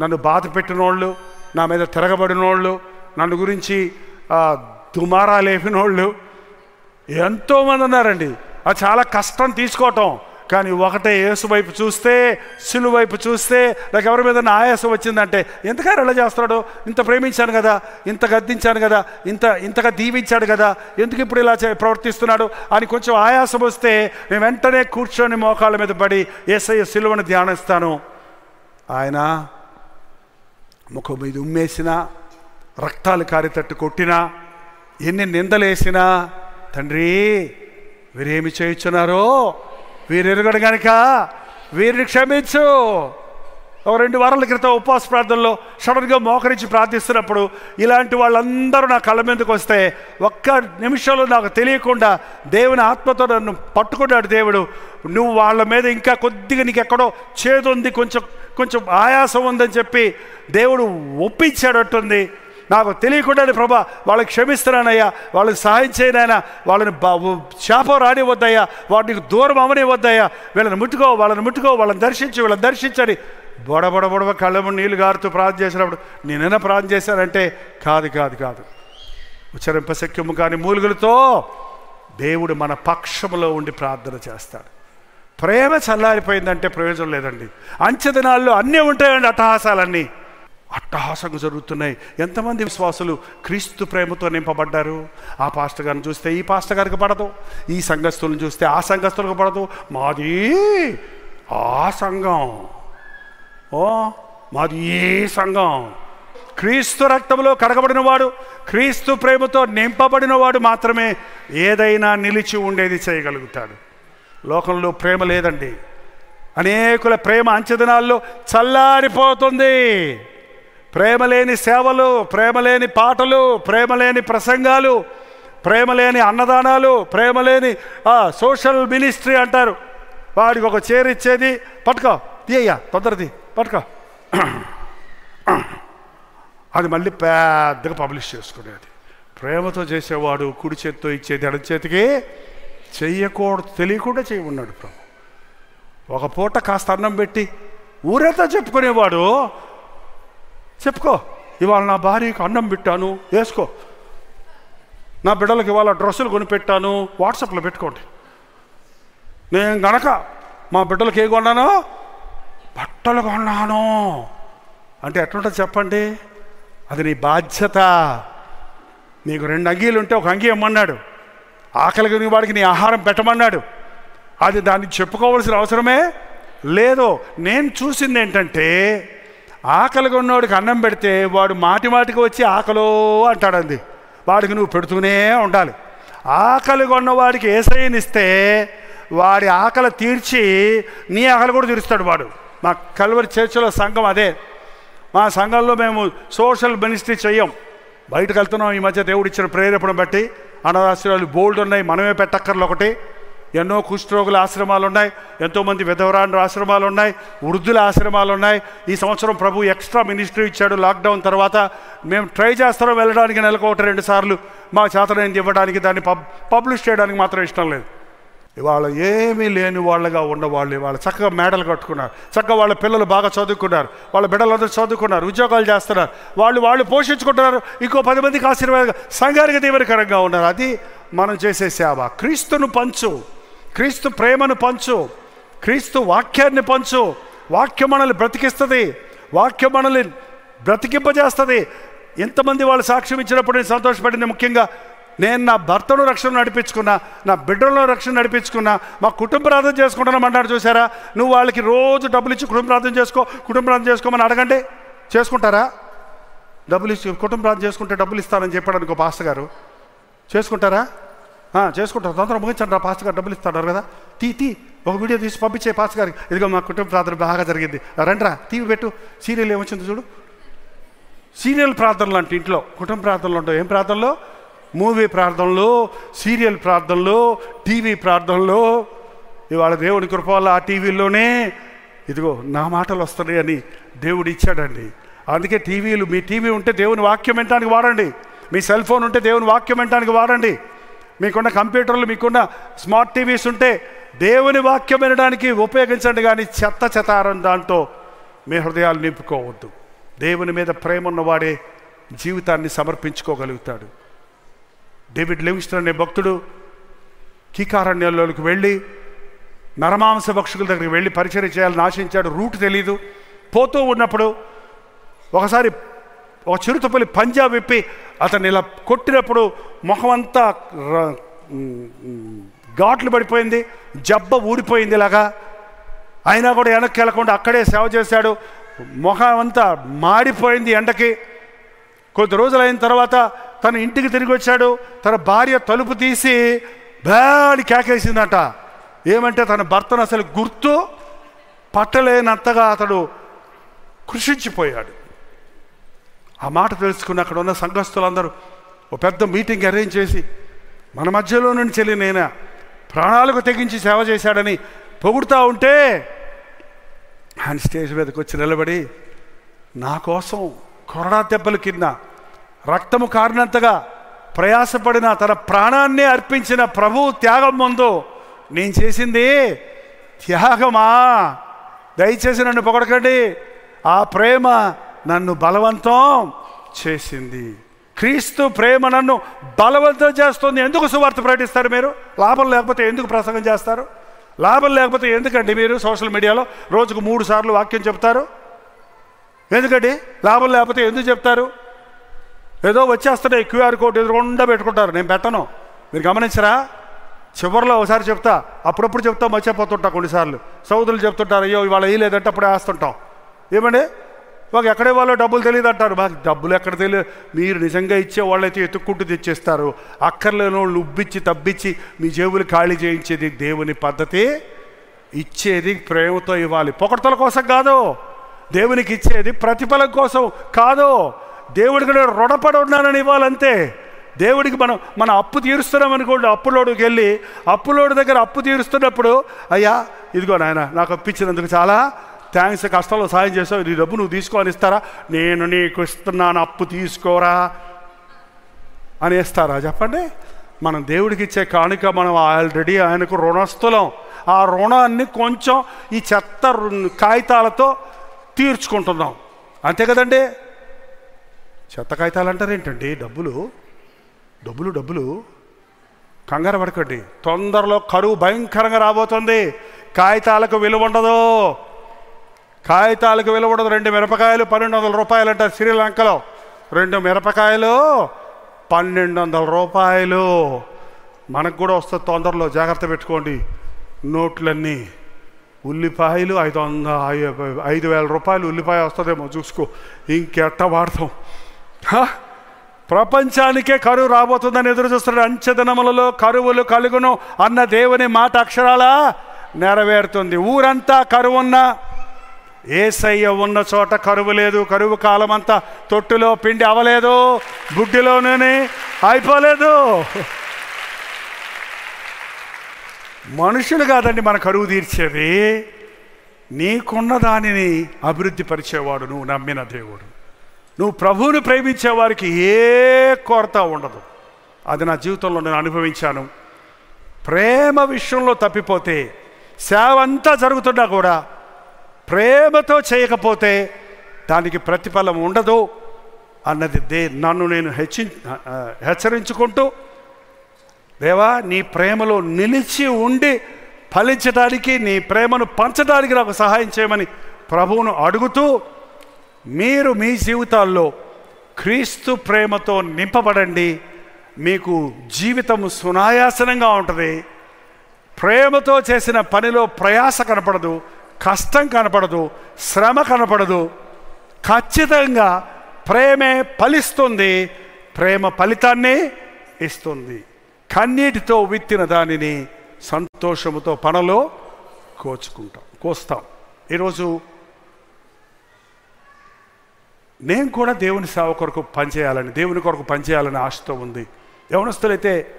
నన్ను బాధ పెట్టిన వాళ్ళు నా మీద తిరగబడిన వాళ్ళు నన్ను గురించి దుమారా లేపిన వాళ్ళు ఎంతోమంది ఉన్నారండి. అది చాలా కష్టం తీసుకోవటం. కానీ ఒకటే యేసు వైపు చూస్తే సిలు వైపు చూస్తే నాకు ఎవరి మీద ఆయాసం వచ్చిందంటే ఎందుకని ఎలా చేస్తున్నాడు? ఇంత ప్రేమించాను కదా ఇంత గద్దించాను కదా ఇంత ఇంతగా దీవించాడు కదా ఎందుకు ఇప్పుడు ఇలా చే- ప్రవర్తిస్తున్నాడు అని కొంచెం ఆయాసం వస్తే నేను వెంటనే కూర్చొని మోకాళ్ళ మీద పడి ఏసయ్య సిలువను ధ్యానిస్తాను. ఆయన ముఖం మీద ఉమ్మేసినా రక్తాలు కారితట్టు కొట్టినా ఎన్ని నిందలేసినా తండ్రి వీరేమి చేయించున్నారో? వీరెరుగడు కనుక వీరిని క్షమించు. ఓ రెండు వారాల క్రితం ఉపవాస ప్రార్థనలో సడన్గా మోకరించి ప్రార్థిస్తున్నప్పుడు ఇలాంటి వాళ్ళందరూ నా కళ్ళ మీదకి వస్తే ఒక్క నిమిషంలో నాకు తెలియకుండా దేవుని ఆత్మతో నన్ను పట్టుకున్నాడు దేవుడు. నువ్వు వాళ్ళ మీద ఇంకా కొద్దిగా నీకు ఎక్కడో చేదు ఉంది కొంచెం కొంచెం ఆయాసం ఉందని చెప్పి దేవుడు ఒప్పించాడట్టుంది నాకు తెలియకుండానే ప్రభా వాళ్ళకి క్షమిస్తున్నానయ్యా వాళ్ళకి సహాయం చేయనైనా వాళ్ళని శాపం రానివద్దయ్యా వాటికి దూరం అవనివద్దయ్యా వీళ్ళని ముట్టుకో వాళ్ళని ముట్టుకో వాళ్ళని దర్శించు వీళ్ళని దర్శించని. బొడ బొడ బొడవ కళ్ళము నీళ్ళు గారుతూ ప్రార్థన చేసినప్పుడు నేనైనా ప్రార్థన చేశానంటే కాదు కాదు కాదు. ఉచ్చరింపశక్యము కాని మూలుగులతో దేవుడు మన పక్షములో ఉండి ప్రార్థన చేస్తాడు. ప్రేమ చల్లారిపోయిందంటే ప్రయోజనం లేదండి. అంచె దినాల్లో అన్నీ ఉంటాయండి అట్టహాసాలన్నీ. అట్టహాసంగా జరుగుతున్నాయి. ఎంతమంది విశ్వాసులు క్రీస్తు ప్రేమతో నింపబడ్డారు? ఆ పాస్టర్ గారిని చూస్తే ఈ పాస్టర్ గారికి పడదు. ఈ సంఘస్థులను చూస్తే ఆ సంఘస్థులకు పడదు. మాది ఆ సంఘం. ఓ మాది ఏ సంఘం. క్రీస్తు రక్తంలో కడగబడినవాడు క్రీస్తు ప్రేమతో నింపబడినవాడు మాత్రమే ఏదైనా నిలిచి ఉండేది చేయగలుగుతాడు. లోకంలో ప్రేమ లేదండి. అనేకుల ప్రేమ అంచెదినాల్లో చల్లారిపోతుంది. ప్రేమలేని సేవలు ప్రేమలేని పాటలు ప్రేమలేని ప్రసంగాలు ప్రేమలేని అన్నదానాలు ప్రేమలేని సోషల్ మినిస్ట్రీ అంటారు. వాడికి ఒక చీర ఇచ్చేది పట్టుకో తీయ్యా తొందరది పట్టుకో. అది మళ్ళీ పెద్దగా పబ్లిష్ చేసుకునేది. ప్రేమతో చేసేవాడు కుడి చేతితో ఇచ్చేది ఎడ చేతికి చెయ్యకూడదు తెలియకుండా చేయమన్నాడు ప్రభు. ఒక పూట కాస్త అన్నం పెట్టి ఊరేతో చెప్పుకునేవాడు చెప్పుకో ఇవాళ నా భార్యకు అన్నం పెట్టాను వేసుకో. నా బిడ్డలకు ఇవాళ డ్రెస్సులు కొనిపెట్టాను వాట్సాప్లో పెట్టుకోండి. నేను గనక మా బిడ్డలకు ఏ కొన్నాను? బట్టలు కొన్నాను. అంటే ఎట్లుంటుంది చెప్పండి. అది నీ బాధ్యత. నీకు రెండు అంగీలు ఉంటే ఒక అంగీ ఇమ్మన్నాడు. ఆకలి వాడికి నీ ఆహారం పెట్టమన్నాడు. అది దాన్ని చెప్పుకోవాల్సిన అవసరమే లేదు. నేను చూసింది ఏంటంటే ఆకలిగా ఉన్నవాడికి అన్నం పెడితే వాడు మాటి మాటికి వచ్చి ఆకలో అంటాడంది వాడికి నువ్వు పెడుతూనే ఉండాలి. ఆకలిగా ఉన్నవాడికి ఏసైనిస్తే వాడి ఆకలి తీర్చి నీ ఆకలి కూడా తీరుస్తాడు వాడు. మా కల్వరి చర్చిలో సంఘం అదే. మా సంఘంలో మేము సోషల్ మినిస్ట్రీ చెయ్యం బయటకు వెళ్తున్నాం. ఈ మధ్య దేవుడు ఇచ్చిన ప్రేరేపణ బట్టి అనరాశ్రాలు బోల్డ్ ఉన్నాయి. మనమే పెట్టక్కర్లు ఒకటి. ఎన్నో కుష్ఠరోగుల ఆశ్రమాలు ఉన్నాయి ఎంతోమంది విధవరాండ్ర ఆశ్రమాలు ఉన్నాయి వృద్ధుల ఆశ్రమాలు ఉన్నాయి ఈ సంవత్సరం ప్రభు ఎక్స్ట్రా మినిస్ట్రీ ఇచ్చాడు లాక్డౌన్ తర్వాత. మేము ట్రై చేస్తాం వెళ్ళడానికి నెలకు ఒకటి రెండు సార్లు. మా చేతనైంది ఇవ్వడానికి దాన్ని పబ్ పబ్లిష్ చేయడానికి మాత్రం ఇష్టం లేదు. ఇవాళ ఏమీ లేని వాళ్ళగా ఉన్నవాళ్ళు ఇవాళ చక్కగా మేడలు కట్టుకున్నారు. చక్కగా వాళ్ళ పిల్లలు బాగా చదువుకున్నారు. వాళ్ళ బిడ్డలందరూ చదువుకున్నారు ఉద్యోగాలు చేస్తున్నారు. వాళ్ళు వాళ్ళు పోషించుకుంటున్నారు. ఇంకో పది మందికి ఆశీర్వాదంగా సంఘానికి తీవ్రకరంగా ఉన్నారు. అది మనం చేసే సేవ. క్రీస్తును పంచు. క్రీస్తు ప్రేమను పంచు. క్రీస్తు వాక్యాన్ని పంచు. వాక్యం మనల్ని బ్రతికిస్తుంది. వాక్యం మనల్ని బ్రతికింపజేస్తుంది. ఎంతమంది వాళ్ళు సాక్ష్యం ఇచ్చినప్పుడు నేను సంతోషపడింది ముఖ్యంగా నేను నా భర్తను రక్షణ నడిపించుకున్నా నా బిడ్డలను రక్షణ నడిపించుకున్నా మా కుటుంబ ప్రార్థన చేసుకుంటున్నాం అంటారు చూసారా నువ్వు వాళ్ళకి రోజు డబ్బులు ఇచ్చి కుటుంబ ప్రార్థన చేసుకో కుటుంబ ప్రార్థన చేసుకోమని అడగండి. చేసుకుంటారా? డబ్బులు ఇచ్చి కుటుంబ ప్రార్థన చేసుకుంటే డబ్బులు ఇస్తానని చెప్పాడు అనుకో పాస్టర్ గారు. చేసుకుంటారా? చేసుకుంటారు తొందరగా ముగించండి రా పాస్టర్ గారు డబ్బులు ఇస్తాడారు కదా. తీ తీ ఒక వీడియో తీసి పంపించే పాస్టర్ గారికి. ఇదిగో మా కుటుంబ ప్రార్థన బాగా జరిగింది. రండిరా టీవీ పెట్టు. సీరియల్ ఏమొచ్చింది చూడు. సీరియల్ ప్రార్థనలు అంటే ఇంట్లో. కుటుంబ ప్రార్థనలు ఉంటాయి. ఏం ప్రార్థనలు? మూవీ ప్రార్థనలు సీరియల్ ప్రార్థనలు టీవీ ప్రార్థనలు. ఇవాళ దేవుని కృప వల్ల ఆ టీవీలోనే ఇదిగో నా మాటలు వస్తున్నాయి అని దేవుడు ఇచ్చాడండి. అందుకే టీవీలు మీ టీవీ ఉంటే దేవుని వాక్యం వినడానికి వాడండి. మీ సెల్ ఫోన్ ఉంటే దేవుని వాక్యం వినడానికి వాడండి. మీకున్న కంప్యూటర్లు మీకున్న స్మార్ట్ టీవీస్ ఉంటే దేవుని వాక్యం వినడానికి ఉపయోగించండి కానీ చెత్త చెతారం దాంతో మీ హృదయాలు నింపుకోవద్దు. దేవుని మీద ప్రేమ ఉన్నవాడే జీవితాన్ని సమర్పించుకోగలుగుతాడు. డేవిడ్ లివింగ్స్టన్ అనే భక్తుడు కీకారణ్యంలోకి వెళ్ళి నరమాంస భక్షకుల దగ్గరికి వెళ్ళి పరిచయం చేయాలని ఆశించాడు. రూట్ తెలీదు. పోతూ ఉన్నప్పుడు ఒకసారి ఒక చిరుతపల్లి పంజా విప్పి అతన్ని ఇలా కొట్టినప్పుడు మొహం అంతా ఘాట్లు పడిపోయింది జబ్బ ఊడిపోయింది ఇలాగా అయినా కూడా వెనక్కి వెళ్ళకుండా అక్కడే సేవ చేశాడు. మొహం అంతా మాడిపోయింది ఎండకి. కొద్ది రోజులు అయిన తర్వాత తన ఇంటికి తిరిగి వచ్చాడు. తన భార్య తలుపు తీసి బాడి కేకేసిందట. ఏమంటే తన భర్తను అసలు గుర్తు పట్టలేనంతగా అతడు కృషించిపోయాడు. ఆ మాట తెలుసుకుని అక్కడ ఉన్న సంఘస్థులందరూ ఒక పెద్ద మీటింగ్ అరేంజ్ చేసి మన మధ్యలో నుండి వెళ్ళి నేను ప్రాణాలకు తెగించి సేవ చేశాడని పొగుడుతూ ఉంటే ఆయన స్టేజ్ మీదకి వచ్చి నిలబడి నా కోసం కొరడా దెబ్బల కింద రక్తము కారినంతగా ప్రయాసపడిన తన ప్రాణాన్ని అర్పించిన ప్రభు త్యాగం ముందు నేను చేసింది త్యాగమా? దయచేసి నన్ను పొగడకండి. ఆ ప్రేమ నన్ను బలవంతం చేసింది. క్రీస్తు ప్రేమ నన్ను బలవంతం చేస్తుంది. ఎందుకు సువార్త ప్రకటిస్తారు మీరు? లాభం లేకపోతే ఎందుకు ప్రసంగం చేస్తారు? లాభం లేకపోతే ఎందుకండి మీరు సోషల్ మీడియాలో రోజుకు మూడు సార్లు వాక్యం చెప్తారు? ఎందుకండి? లాభం లేకపోతే ఎందుకు చెప్తారు? ఏదో వచ్చేస్తున్నాయి క్యూఆర్ కోడ్ ఎదురుకుండా పెట్టుకుంటారు. నేను పెట్టను. మీరు గమనించరా? చివరిలో ఒకసారి చెప్తా. అప్పుడప్పుడు చెప్తా మర్చిపోతుంటా కొన్నిసార్లు. సౌదులు చెప్తుంటారు అయ్యో ఇవాళ వేయలేదంటే అప్పుడే వేస్తుంటాం. ఏమండి? మాకు ఎక్కడే వాళ్ళు డబ్బులు తెలియదు అంటారు. మాకు డబ్బులు ఎక్కడ తెలియదు మీరు నిజంగా ఇచ్చే వాళ్ళైతే ఎత్తుక్కుంటూ తెచ్చేస్తారు. అక్కర్లేని వాళ్ళు ఉబ్బిచ్చి తబ్బిచ్చి మీ జేబులు ఖాళీ చేయించేది దేవుని పద్ధతి. ఇచ్చేది ప్రేమతో ఇవ్వాలి. పొగడతల కోసం కాదు. దేవునికి ఇచ్చేది ప్రతిఫలం కోసం కాదు. దేవుడికి నేను రుణపడి ఉన్నానని ఇవ్వాలంతే. దేవుడికి మనం మన అప్పు తీరుస్తున్నాం అనుకోండి అప్పులోడికి వెళ్ళి అప్పులోడి దగ్గర అప్పు తీరుస్తున్నప్పుడు అయ్యా ఇదిగో నాయన నాకు అప్పించినందుకు చాలా థ్యాంక్స్ కష్టంలో సాయం చేసావు నీ డబ్బు నువ్వు తీసుకొని ఇస్తారా నేను నీకు ఇస్తున్నాను అప్పు తీసుకోరా? అని ఇస్తారా చెప్పండి. మనం దేవుడికి ఇచ్చే కానుక మనం ఆల్రెడీ ఆయనకు రుణస్థులం. ఆ రుణాన్ని కొంచెం ఈ చెత్త కాగితాలతో తీర్చుకుంటున్నాం. అంతే కదండి? చెత్త కాగితాలు అంటారు ఏంటండి డబ్బులు డబ్బులు డబ్బులు. కంగారు పడకండి. తొందరలో కరువు భయంకరంగా రాబోతుంది. కాగితాలకు విలువ ఉండదు. కాగితాలకు వెలువడదు. రెండు మిరపకాయలు పన్నెండు వందల రూపాయలు అంటారు శ్రీలంకలో. రెండు మిరపకాయలు పన్నెండు వందల రూపాయలు. మనకు కూడా వస్తుంది తొందరలో. జాగ్రత్త పెట్టుకోండి. నోట్లన్నీ ఉల్లిపాయలు ఐదు వంద ఐదు వేల రూపాయలు ఉల్లిపాయ వస్తుందేమో చూసుకో. ఇంకెట్ట వాడతాం. హ? ప్రపంచానికే కరువు రాబోతుందని ఎదురు చూస్తున్నాడు అంచెదనములలో కరువులు కలుగును అన్న దేవుని మాట అక్షరాల నెరవేరుతుంది. ఊరంతా కరువున్నా ఏసయ్య ఉన్న చోట కరువు లేదు కరువు కాలం అంతా తొట్టులో పిండి అవలేదు బుడ్డిలోనే అయిపోలేదు. మనుషులు కాదండి మన కరువు తీర్చేది. నీకున్న దానిని అభివృద్ధి పరిచేవాడు నువ్వు నమ్మిన దేవుడు. నువ్వు ప్రభువుని ప్రేమించే వారికి ఏ కొరత ఉండదు. అది నా జీవితంలో నేను అనుభవించాను. ప్రేమ విషయంలో తప్పిపోతే సేవ అంతా జరుగుతున్నా కూడా ప్రేమతో చేయకపోతే దానికి ప్రతిఫలం ఉండదు అన్నది దే నన్ను నేను హెచ్చి హెచ్చరించుకుంటూ దేవా నీ ప్రేమలో నిలిచి ఉండి ఫలించడానికి నీ ప్రేమను పంచడానికి నాకు సహాయం చేయమని ప్రభువును అడుగుతూ మీరు మీ జీవితాల్లో క్రీస్తు ప్రేమతో నింపబడండి మీకు జీవితము సునాయాసనంగా ఉంటుంది ప్రేమతో చేసిన పనిలో ప్రయాస కనపడదు కష్టం కనపడదు శ్రమ కనపడదు. ఖచ్చితంగా ప్రేమే ఫలిస్తుంది ప్రేమ ఫలితాన్ని ఇస్తుంది. కన్నీటితో విత్తిన దానిని సంతోషముతో పనలో కోచుకుంటాం కోస్తాం. ఈరోజు నేను కూడా దేవుని సేవ కొరకు పనిచేయాలని దేవుని కొరకు పనిచేయాలని ఆశతో ఉంది. యవనస్తులైతే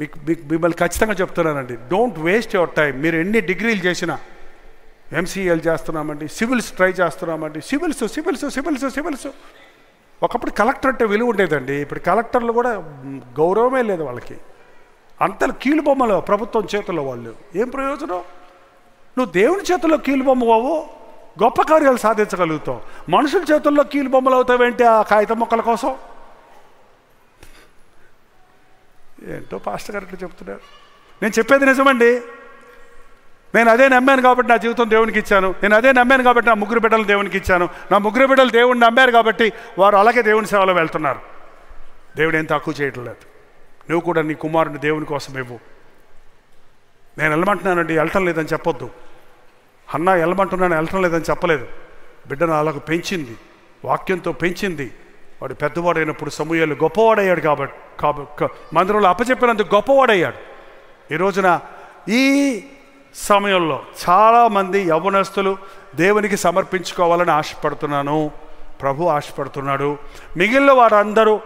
మీకు మీకు మిమ్మల్ని ఖచ్చితంగా చెప్తున్నానండి. డోంట్ వేస్ట్ యువర్ టైం మీరు ఎన్ని డిగ్రీలు చేసినా ఎంసీఎల్ చేస్తున్నామండి సివిల్స్ ట్రై చేస్తున్నామండి. Civils civils civils civils. ఒకప్పుడు కలెక్టర్ అంటే విలువ ఉండేదండి. ఇప్పుడు కలెక్టర్లు కూడా గౌరవమే లేదు వాళ్ళకి. అంత కీలు బొమ్మలు ప్రభుత్వం చేతుల్లో వాళ్ళు. ఏం ప్రయోజనం? నువ్వు దేవుని చేతుల్లో కీలు బొమ్మ గొప్ప కార్యాలు సాధించగలుగుతావు. మనుషుల చేతుల్లో కీలు బొమ్మలు అవుతావేంటి ఆ కాగితం మొక్కల కోసం? ఏంటో పాస్టర్ గారు చెప్తున్నారు. నేను చెప్పేది నిజమండి. నేను అదే నమ్మాను కాబట్టి నా జీవితం దేవునికి ఇచ్చాను. నేను అదే నమ్మాను కాబట్టి నా ముగ్గురు బిడ్డలు దేవునికి ఇచ్చాను. నా ముగ్గురు బిడ్డలు దేవుడిని నమ్మారు కాబట్టి వారు అలాగే దేవుని సేవలో వెళ్తున్నారు. దేవుడు ఏం తక్కువ చేయటం లేదు. నువ్వు కూడా నీ కుమారుని దేవుని కోసం ఇవ్వు. నేను వెళ్ళమంటున్నానండి వెళ్ళటం లేదని చెప్పొద్దు. అన్న వెళ్ళమంటున్నాను వెళ్ళటం లేదని చెప్పలేదు. బిడ్డను అలాగ పెంచింది వాక్యంతో పెంచింది. వాడు పెద్దవాడైనప్పుడు సమూహాలు గొప్పవాడయ్యాడు కాబట్టి కాబట్టి మందిరంలో అప్పచెప్పినందుకు గొప్పవాడయ్యాడు. ఈ రోజున ఈ సమయంలో చాలామంది యవనస్తులు దేవునికి సమర్పించుకోవాలని ఆశపడుతున్నాను. ప్రభు ఆశపడుతున్నాడు. మిగిలిన వారందరూ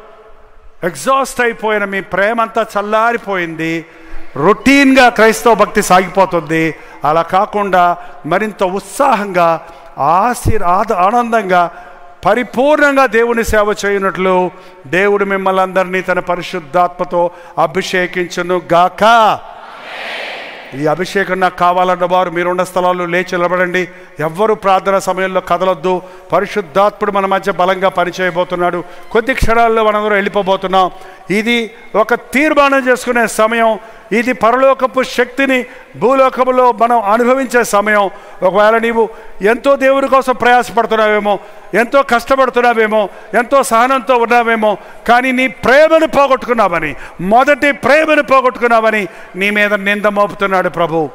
ఎగ్జాస్ట్ అయిపోయిన మీ ప్రేమంతా చల్లారిపోయింది. రొటీన్గా క్రైస్తవ భక్తి సాగిపోతుంది. అలా కాకుండా మరింత ఉత్సాహంగా ఆశీ ఆనందంగా పరిపూర్ణంగా దేవుని సేవ చేయనట్లు దేవుడు మిమ్మల్ని అందరినీ తన పరిశుద్ధాత్మతో అభిషేకించును గాక ఈ అభిషేకం నాకు కావాలన్న వారు మీరున్న స్థలాల్లో లేచి నిలబడండి. ఎవ్వరు ప్రార్థన సమయంలో కదలొద్దు. పరిశుద్ధాత్ముడు మన మధ్య బలంగా పనిచేయబోతున్నాడు. కొద్ది క్షణాల్లో మనందరూ వెళ్ళిపోబోతున్నాం. ఇది ఒక తీర్మానం చేసుకునే సమయం. ఇది పరలోకపు శక్తిని భూలోకములో మనం అనుభవించే సమయం. ఒకవేళ నీవు ఎంతో దేవుని కోసం ప్రయాసపడుతున్నావేమో ఎంతో కష్టపడుతున్నావేమో ఎంతో సహనంతో ఉన్నావేమో కానీ నీ ప్రేమను పోగొట్టుకున్నావని మొదటి ప్రేమను పోగొట్టుకున్నావని నీ మీద నింద మోపుతున్నాడు ప్రభు.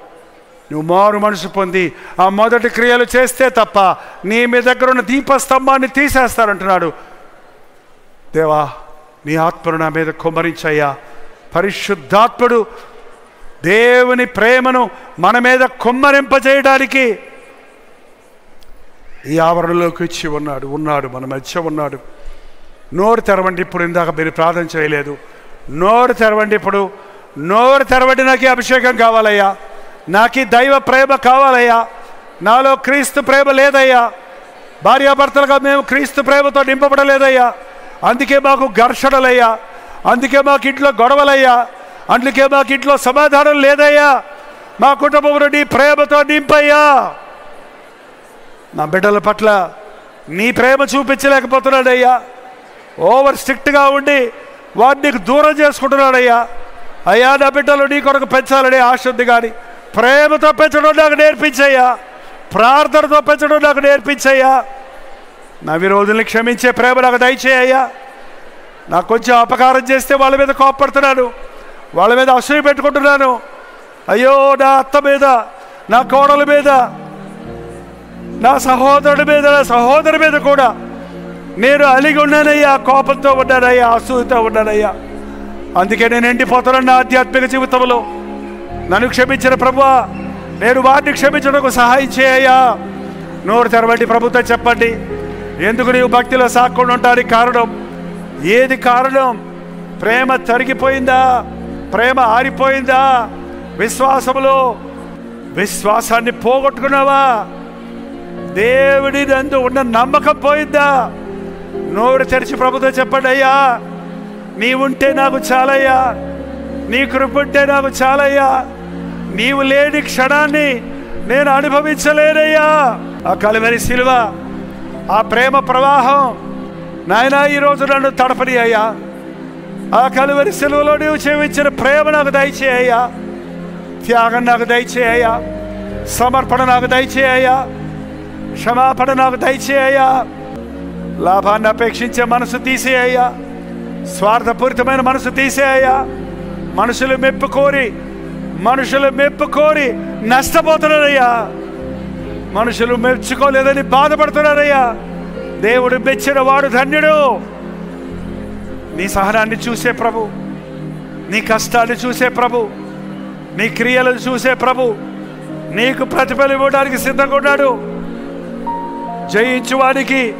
నువ్వు మారు మనసు పొంది ఆ మొదటి క్రియలు చేస్తే తప్ప నీ మీ దగ్గర ఉన్న దీపస్తంభాన్ని తీసేస్తారంటున్నాడు. దేవా నీ ఆత్మను నా మీద కుమ్మరించయ్యా. పరిశుద్ధాత్ముడు దేవుని ప్రేమను మన మీద కుమ్మరింపజేయడానికి ఈ ఆవరణలోకి వచ్చి ఉన్నాడు ఉన్నాడు మన మధ్య ఉన్నాడు. నోరు తెరవండి ఇప్పుడు ఇందాక మీరు ప్రార్థన చేయలేదు. నోరు తెరవండి ఇప్పుడు. నోరు తెరవండి నాకు అభిషేకం కావాలయ్యా. నాకు దైవ ప్రేమ కావాలయ్యా. నాలో క్రీస్తు ప్రేమ లేదయ్యా. భార్యాభర్తలుగా మేము క్రీస్తు ప్రేమతో నింపబడలేదయ్యా. అందుకే మాకు ఘర్షణలయ్యా. అందుకే మాకు ఇంట్లో గొడవలయ్యా. అందుకే మాకు ఇంట్లో సమాధానం లేదయ్యా. మా కుటుంబంలో నీ ప్రేమతో నింపయ్యా. నా బిడ్డల పట్ల నీ ప్రేమ చూపించలేకపోతున్నాడయ్యా. ఓవర్ స్ట్రిక్ట్గా ఉండి వారిని దూరం చేసుకుంటున్నాడయ్యా. అయ్యా నా బిడ్డలు నీ కొరకు పెంచాలని ఆశ ఉంది కానీ ప్రేమతో పెంచడం నాకు నేర్పించయ్యా. ప్రార్థనతో పెంచడం నాకు నేర్పించయ్యా. నా విరోధుల్ని క్షమించే ప్రేమ నాకు దయచేయ్యా. నాకు కొంచెం అపకారం చేస్తే వాళ్ళ మీద కోపడుతున్నాను వాళ్ళ మీద అసూయ పెట్టుకుంటున్నాను. అయ్యో నా అత్త మీద నా కోడల మీద నా సహోదరుడి మీద నా సహోదరు మీద కూడా నేను అలిగి ఉన్నానయ్యా కోపంతో ఉన్నానయ్యా అసూయతో ఉన్నానయ్యా. అందుకే నేను ఎండిపోతున్నాను నా ఆధ్యాత్మిక జీవితంలో. నన్ను క్షమించిన ప్రభువా నేను వారిని క్షమించడానికి సహాయం చేయయ్యా. నోరు తెరవండి ప్రభుత్వం చెప్పండి. ఎందుకు నీవు భక్తిలో సాక్కుండా ఉండడానికి కారణం? ఏది కారణం? ప్రేమ తరిగిపోయిందా? ప్రేమ ఆరిపోయిందా? విశ్వాసములో విశ్వాసాన్ని పోగొట్టుకున్నావా? దేవుడి నందు ఉన్న నమ్మకం పోయిందా? నోరు తెరిచి ప్రభుతో చెప్పండి అయ్యా నీవుంటే నాకు చాలయ్యా. నీ కృపుంటే నాకు చాలయ్యా. నీవు లేని క్షణాన్ని నేను అనుభవించలేనయ్యా. ఆ కలివరి శిలువ ఆ ప్రేమ ప్రవాహం నాయనా ఈరోజు నన్ను తడపని అయ్యా. ఆ కలువరి సెలవులో నీవు చేయించిన ప్రేమ నాకు దయచేయ్యా త్యాగం నాకు దయచేయ్యా సమర్పణ నాకు దయచేయ్యా క్షమాపణ నాకు దయచేయ్యా లాభాన్ని అపేక్షించే మనసు తీసేయ్యా స్వార్థపూరితమైన మనసు తీసేయ్యా మనుషులు మెప్పు కోరి మనుషులు మెప్పు కోరి నష్టపోతున్నారయ్యా. మనుషులు మెచ్చుకోలేదని బాధపడుతున్నారయ్యా. దేవుడు మెచ్చిన వాడు ధన్యుడు. నీ సహనాన్ని చూసే ప్రభు నీ కష్టాన్ని చూసే ప్రభు నీ క్రియలను చూసే ప్రభు నీకు ప్రతిఫలం ఇవ్వడానికి సిద్ధంగా ఉన్నాడు. జయించువానికి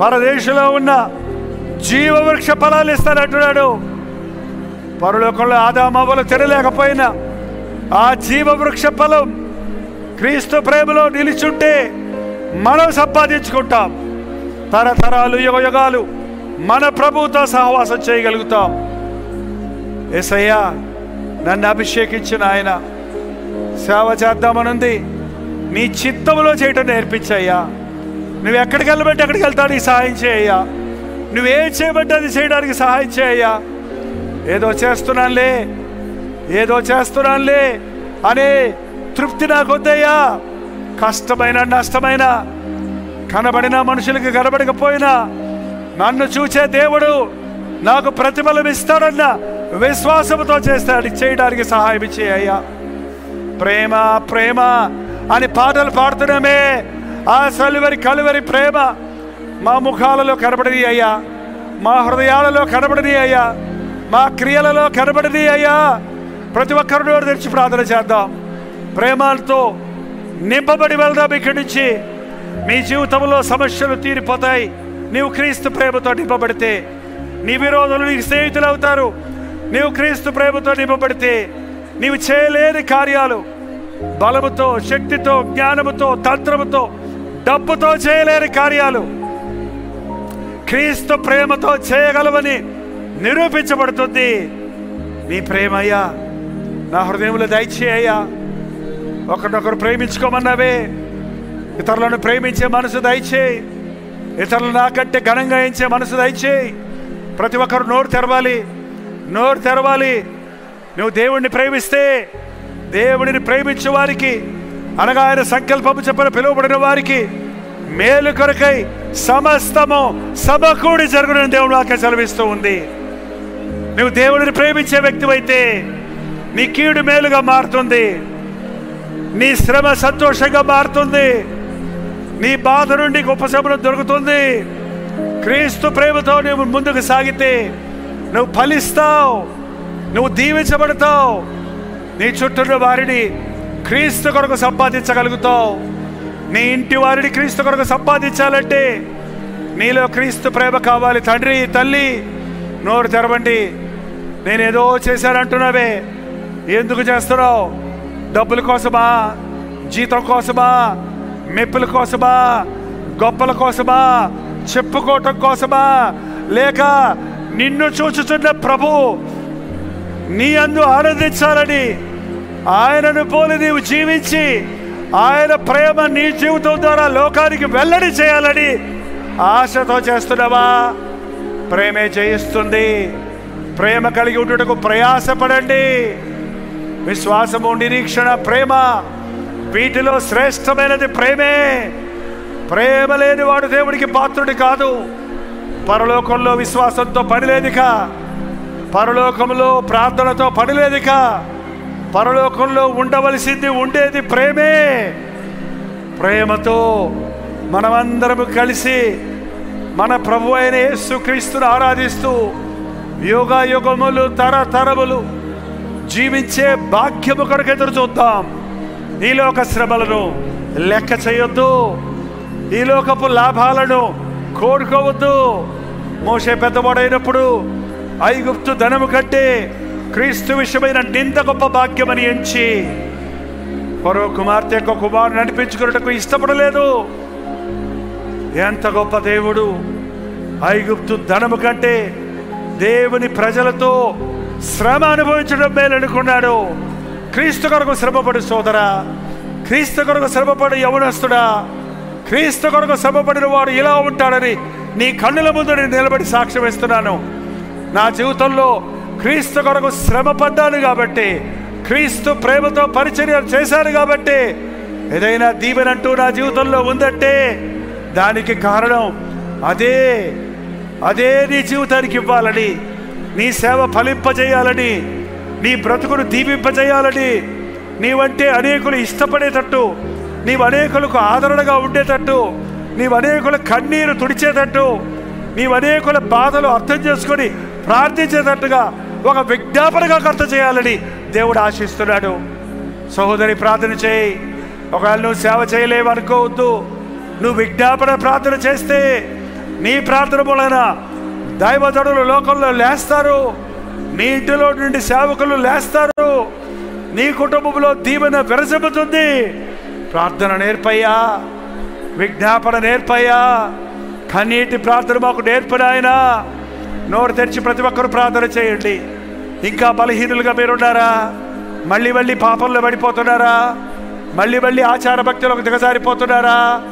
పరదేశంలో ఉన్న జీవవృక్ష ఫలాలు ఇస్తానంటున్నాడు. పరలోకంలో ఆదామవ్వలు తినలేకపోయినా ఆ జీవవృక్ష ఫలం క్రీస్తు ప్రేమలో నిలిచుంటే మనం సంపాదించుకుంటాం. తరతరాలు యుగ యుగాలు మన ప్రభుతో సహవాసం చేయగలుగుతాం. ఎసయ్యా నన్ను అభిషేకించిన ఆయన సేవ చేద్దామనుంది. నీ చిత్తంలో చేయటం నేర్పించయ్యా. నువ్వు ఎక్కడికి వెళ్ళబట్టి ఎక్కడికి వెళ్తానికి సహాయం చేయ్యా నువ్వే చేయబట్టి అది చేయడానికి సహాయం చేయ్యా ఏదో చేస్తున్నానులే ఏదో చేస్తున్నానులే అనే తృప్తి నాకు వద్దయ్యా కష్టమైన నష్టమైన కనబడిన మనుషులకి కనబడకపోయినా నన్ను చూచే దేవుడు నాకు ప్రతిఫలం ఇస్తాడన్న విశ్వాసంతో చేస్తాడు. చేయడానికి సహాయం అయ్యా. ప్రేమ ప్రేమ అని పాటలు పాడుతున్నామే. ఆ సలువరి కలువరి ప్రేమ మా ముఖాలలో కనబడని అయ్యా. మా హృదయాలలో కనబడని అయ్యా. మా క్రియలలో కనబడని అయ్యా. ప్రతి ఒక్కరిని తెరిచి ప్రార్థన చేద్దాం. ప్రేమాలతో నింపబడి వెళ్దాం ఇక్కడి నుంచి. మీ జీవితంలో సమస్యలు తీరిపోతాయి. నీవు క్రీస్తు ప్రేమతో నింపబడితే నీ విరోధులు నీకు స్నేహితులు అవుతారు. నీవు క్రీస్తు ప్రేమతో నింపబడితే నీవు చేయలేని కార్యాలు బలముతో శక్తితో జ్ఞానముతో తంత్రముతో డబ్బుతో చేయలేని కార్యాలు క్రీస్తు ప్రేమతో చేయగలవని నిరూపించబడుతుంది. నీ ప్రేమ అయ్యా నా హృదయంలో దయచేయ్యా ఒకరినొకరు ప్రేమించుకోమన్నావే. ఇతరులను ప్రేమించే మనసు దయచేయి. ఇతరులు నాకంటే ఘనంగా ఎంచే మనసు దయచేయి. ప్రతి ఒక్కరు నోరు తెరవాలి. నోరు తెరవాలి. నువ్వు దేవుణ్ణి ప్రేమిస్తే దేవుడిని ప్రేమించే వారికి అనగా ఆయన సంకల్పము చెప్పిన పిలువబడిన వారికి మేలు కొరకై సమస్తము సమకూడి జరుగునని దేవుడు వాక్యం సెలవిస్తూ ఉంది. నువ్వు దేవుడిని ప్రేమించే వ్యక్తివైతే నీ కీడు మేలుగా మారుతుంది. నీ శ్రమ సంతోషంగా మారుతుంది. నీ బాధ నుండి ఉపశమనం దొరుకుతుంది. క్రీస్తు ప్రేమతో నువ్వు ముందుకు సాగితే నువ్వు ఫలిస్తావు. నువ్వు దీవించబడతావు. నీ చుట్టూ వారిని క్రీస్తు కొరకు సంపాదించగలుగుతావు. నీ ఇంటి వారిని క్రీస్తు కొరకు సంపాదించాలంటే నీలో క్రీస్తు ప్రేమ కావాలి. తండ్రి తల్లి నోరు తెరవండి. నేనేదో చేశానంటున్నావే. ఎందుకు చేస్తున్నావు? డబ్బుల కోసమా? జీతం కోసమా? మెప్పుల కోసమా? గొప్పల కోసమా? చెప్పుకోవటం కోసమా? లేక నిన్ను చూచుతున్న ప్రభు నీ అందు ఆనందించాలని ఆయనను పోలి నీవు జీవించి ఆయన ప్రేమ నీ జీవితం ద్వారా లోకానికి వెల్లడి చేయాలని ఆశతో చేస్తున్నావా? ప్రేమే జయిస్తుంది ప్రేమ కలిగి ఉండుటకు ప్రయాసపడండి. విశ్వాసము నిరీక్షణ ప్రేమ వీటిలో శ్రేష్టమైనది ప్రేమే. ప్రేమ లేని వాడు దేవుడికి పాత్రుడి కాదు. పరలోకంలో విశ్వాసంతో పనిలేదిక పరలోకంలో ప్రార్థనతో పనిలేదిక పరలోకంలో ఉండవలసింది ఉండేది ప్రేమే. ప్రేమతో మనమందరము కలిసి మన ప్రభు అయిన యేసుక్రీస్తును ఆరాధిస్తూ యోగాయుగములు తరతరములు జీవించే భాగ్యము కొరకు ఎదురు చూద్దాం. ఈ లోక శ్రమలను లెక్క చేయొద్దు. ఈ లోకపు లాభాలను కోరుకోవద్దు. మోసే పెద్దవాడైనప్పుడు ఐగుప్తు ధనము కంటే క్రీస్తు విషయమైన నింత గొప్ప భాగ్యమని ఎంచి మరో కుమార్తె యొక్క కుమారుని నడిపించుకున్నటకు ఇష్టపడలేదు. ఎంత గొప్ప దేవుడు. ఐగుప్తు ధనము కంటే దేవుని ప్రజలతో శ్రమ అనుభవించడం మేలనుకున్నాడు. క్రీస్తు కొరకు శ్రమపడు సోదరా క్రీస్తు కొరకు శ్రమపడు యవనస్తుడా క్రీస్తు కొరకు శ్రమపడిన వాడు ఇలా ఉంటాడని నీ కన్నుల ముందు నేను నిలబడి సాక్ష్యం ఇస్తున్నాను నా జీవితంలో క్రీస్తు కొరకు శ్రమ పడ్డాను కాబట్టి క్రీస్తు ప్రేమతో పరిచర్యలు చేశాను కాబట్టి ఏదైనా దీవెనంటూ నా జీవితంలో ఉందంటే దానికి కారణం అదే అదే నీ జీవితానికి ఇవ్వాలని నీ సేవ ఫలింపజేయాలని నీ బ్రతుకును దీవింపజేయాలని నీవంటే అనేకులు ఇష్టపడేటట్టు నీవు అనేకులకు ఆదరణగా ఉండేటట్టు నీవు అనేకుల కన్నీరు తుడిచేటట్టు నీవు అనేకుల బాధలు అర్థం చేసుకొని ప్రార్థించేటట్టుగా ఒక విజ్ఞాపనగా కర్త చేయాలని దేవుడు ఆశిస్తున్నాడు. సహోదరి ప్రార్థన చేయి. ఒకవేళ నువ్వు సేవ చేయలేవు అనుకోవద్దు. నువ్వు విజ్ఞాపన ప్రార్థన చేస్తే నీ ప్రార్థన మూలన దైవజనులు లోకంలో లేస్తారు. నీ ఇంటిలో నుండి సేవకులు లేస్తారు. నీ కుటుంబంలో దీవెన విరసిమ్ముతుంది ప్రార్థన నేర్పయ్యా. విజ్ఞాపన నేర్పయ్యా. కన్నీటి ప్రార్థన మాకు నేర్పిన నోరు తెరిచి ప్రతి ఒక్కరు ప్రార్థన చేయండి. ఇంకా బలహీనులుగా మీరున్నారా? మళ్ళీ మళ్ళీ పాపంలో పడిపోతున్నారా? మళ్ళీ మళ్ళీ ఆచార భక్తులకు దిగజారిపోతున్నారా?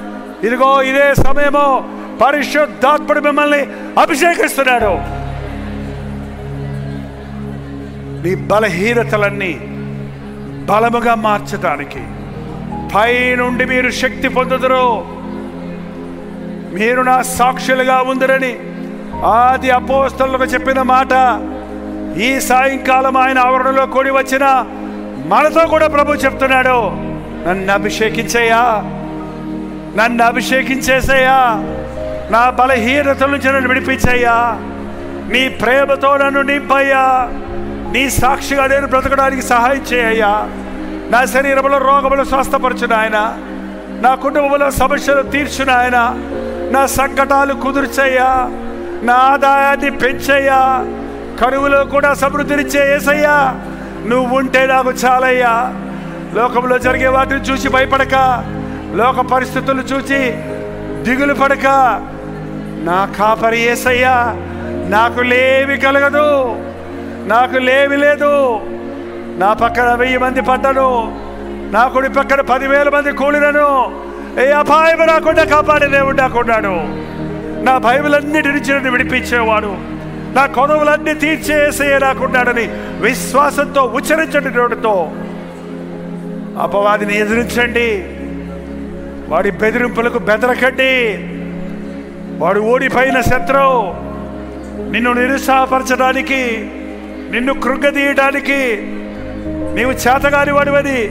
ఇదిగో ఇదే సమయము. పరిశుద్ధాత్ముడు మిమ్మల్ని అభిషేకిస్తున్నాడు. నీ బలహీనతలన్నీ బలముగా మార్చడానికి. పైనుండి మీరు శక్తి పొందుదరు. మీరు నా సాక్షులుగా ఉందిరని ఆది అపోస్తలకు చెప్పిన మాట. ఈ సాయంకాలం ఆయన ఆవరణలో కూడి వచ్చిన మనతో కూడా ప్రభు చెప్తున్నాడు. నన్ను అభిషేకించయ్యా. నన్ను అభిషేకించేసేయా నా బలహీనతల నుంచి నన్ను విడిపించయ్యా. నీ ప్రేమతో నన్ను నింపయ్యా. నీ సాక్షిగా నేను బ్రతకడానికి సహాయం చేయయ్యా నా శరీరంలో రోగములు స్వస్థపరచును ఆయన. నా కుటుంబంలో సమస్యలు తీర్చును ఆయన. నా సంకటాలు కుదుర్చయ్యా. నా ఆదాయాన్ని పెంచయ్యా. కరువులో కూడా సమృద్ధినిచ్చే ఏసయ్యా నువ్వు ఉంటే నాకు చాలయ్యా. లోకంలో జరిగే వాటిని చూసి భయపడక. లోక పరిస్థితులు చూసి దిగులు పడక. నా కాపరి ఏసయ్యా నాకు లేవి కలగదు. నాకు లేవి లేదు. నా పక్కన వెయ్యి మంది పడ్డను. నా కుడి పక్కన పదివేల మంది కూలినను. ఏ అపాయం రాకుండా కాపాడే దేవుడు నాకున్నాడు నా భయములన్నిటి నుంచి నన్ను విడిపించేవాడు. నా కొనువులన్నీ తీర్చేసే నాకున్నాడని విశ్వాసంతో ఉచ్చరించండి నోటితో అపవాదిని ఎదిరించండి. వాడి బెదిరింపులకు బెదరకండి. వాడు ఓడిపోయిన శత్రువు. నిన్ను నిరుత్సాహపరచడానికి నిన్ను కృంగదీయడానికి నీవు చేతగాని వాడివని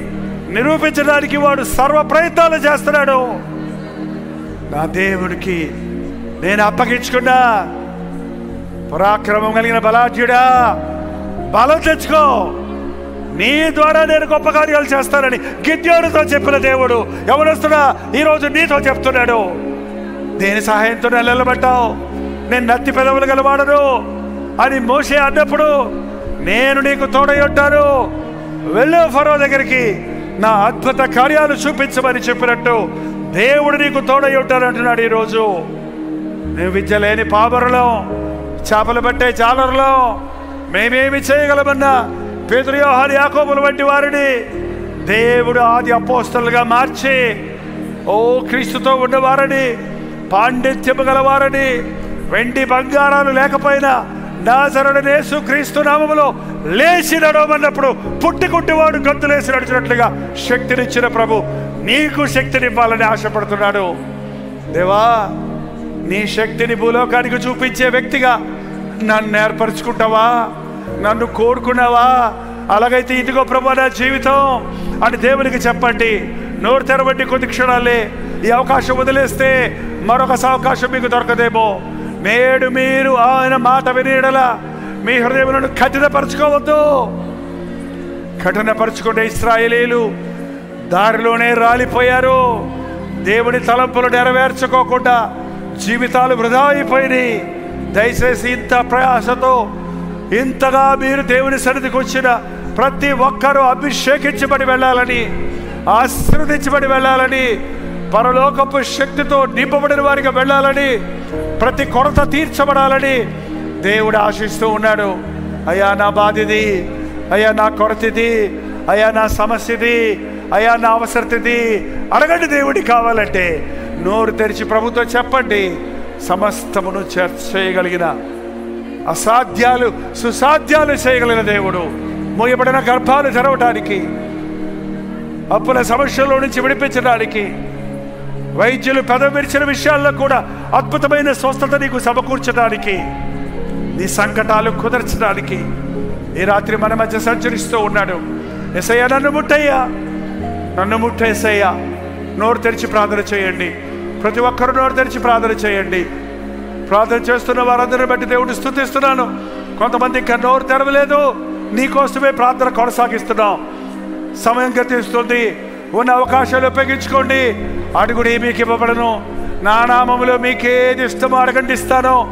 నిరూపించడానికి వాడు సర్వ ప్రయత్నాలు చేస్తున్నాడు. నా దేవుడికి నేను అప్పగించుకున్నా. పరాక్రమం కలిగిన బలాఢ్యుడా బలం తెచ్చుకో. నీ ద్వారా నేను గొప్ప కార్యాలు చేస్తానని గిద్యోనుతో చెప్పిన దేవుడు ఎవరొస్తున్నా ఈరోజు నీతో చెప్తున్నాడు. దేని సహాయంతో నిలబడ్డావు నేను నత్తి పెదవులు గలవాడను అని మోసే అన్నప్పుడు నేను నీకు తోడయ్యుంటాను. వెళ్ళు ఫరో దగ్గరికి. నా అద్భుత కార్యాలు చూపించమని చెప్పినట్టు దేవుడు నీకు తోడై ఉంటాడు అంటున్నాడు ఈరోజు. నేను విద్య లేని పాబరులో చేపలు పట్టే జాలరులో మేమేమి చేయగలమన్నా పేదరియోహారి యాకోబుల వంటి వారిని దేవుడు ఆది అపోస్తలుగా మార్చి ఓ క్రీస్తుతో ఉన్నవారని పాండిత్యము గలవారని వెండి బంగారాలు లేకపోయినా నాజరుడనేసు క్రీస్తు నామములో లేచి నడవమన్నప్పుడు పుట్టుకుంటేవాడు గంతులేసి నడిచినట్లుగా శక్తినిచ్చిన ప్రభు నీకు శక్తినివ్వాలని ఆశపడుతున్నాడు. దేవా నీ శక్తిని భూలోకానికి చూపించే వ్యక్తిగా నన్ను ఏర్పరచుకుంటావా? నన్ను కోరుకున్నావా? అలాగైతే ఇదిగో ప్రభు నా జీవితం అని దేవునికి చెప్పండి. నోరు తెరవండి కొద్ది క్షణాలే. ఈ అవకాశం వదిలేస్తే మరొక అవకాశం మీకు దొరకదేమో. నేడు మీరు ఆయన మాట వినేడలా మీ హృదయములను కఠినపరచుకోవద్దు. కఠినపరచుకుంటే ఇస్రాయేలీలు దారిలోనే రాలిపోయారు. దేవుని తలంపులు నెరవేర్చుకోకుండా జీవితాలు వృధా అయిపోయినాయి. దయచేసి ఇంత ప్రయాసతో ఇంతగా మీరు దేవుని సన్నిధికి వచ్చిన ప్రతి ఒక్కరూ అభిషేకించబడి వెళ్ళాలని ఆశీర్వదించబడి వెళ్ళాలని పరలోకపు శక్తితో నింపబడిన వారిగా వెళ్ళాలని ప్రతి కొరత తీర్చబడాలని దేవుడు ఆశిస్తూ ఉన్నాడు. అయ్యా నా బాధిది అయ్యా నా కొరతది అయ్యా నా సమస్యది అయ్యా నా అవసరతది అడగండి దేవుడి కావాలంటే. నోరు తెరిచి ప్రభుతో చెప్పండి. సమస్తమును చే- చేయగలిగిన అసాధ్యాలు సుసాధ్యాలు చేయగలిగిన దేవుడు. మూయబడిన గర్భాలు తెరవడానికి అప్పుల సమస్యల్లో నుంచి విడిపించడానికి వైద్యులు పెదవిరిచిన విషయాల్లో కూడా అద్భుతమైన స్వస్థత నీకు సమకూర్చడానికి నీ సంకటాలు కుదర్చడానికి ఈ రాత్రి మన మధ్య సంచరిస్తూ ఉన్నాడు. ఎసయ్యా నన్ను ముట్టయ్యా. నన్ను ముట్టేసయ్యా. నోరు తెరిచి ప్రార్థన చేయండి. ప్రతి ఒక్కరు నోరు తెరిచి ప్రార్థన చేయండి. ప్రార్థన చేస్తున్న వారందరిని బట్టి దేవుడిని స్థుతిస్తున్నాను. కొంతమంది ఇంకా నోరు తెరవలేదు. నీకోసమే ప్రార్థన కొనసాగిస్తున్నాం. సమయం గతిస్తుంది. ఉన్న అవకాశాలు ఉపయోగించుకోండి. అడుగుడి మీకు ఇవ్వబడను. నా నామములో మీకేది ఇష్టమో అడగండి ఇస్తానో.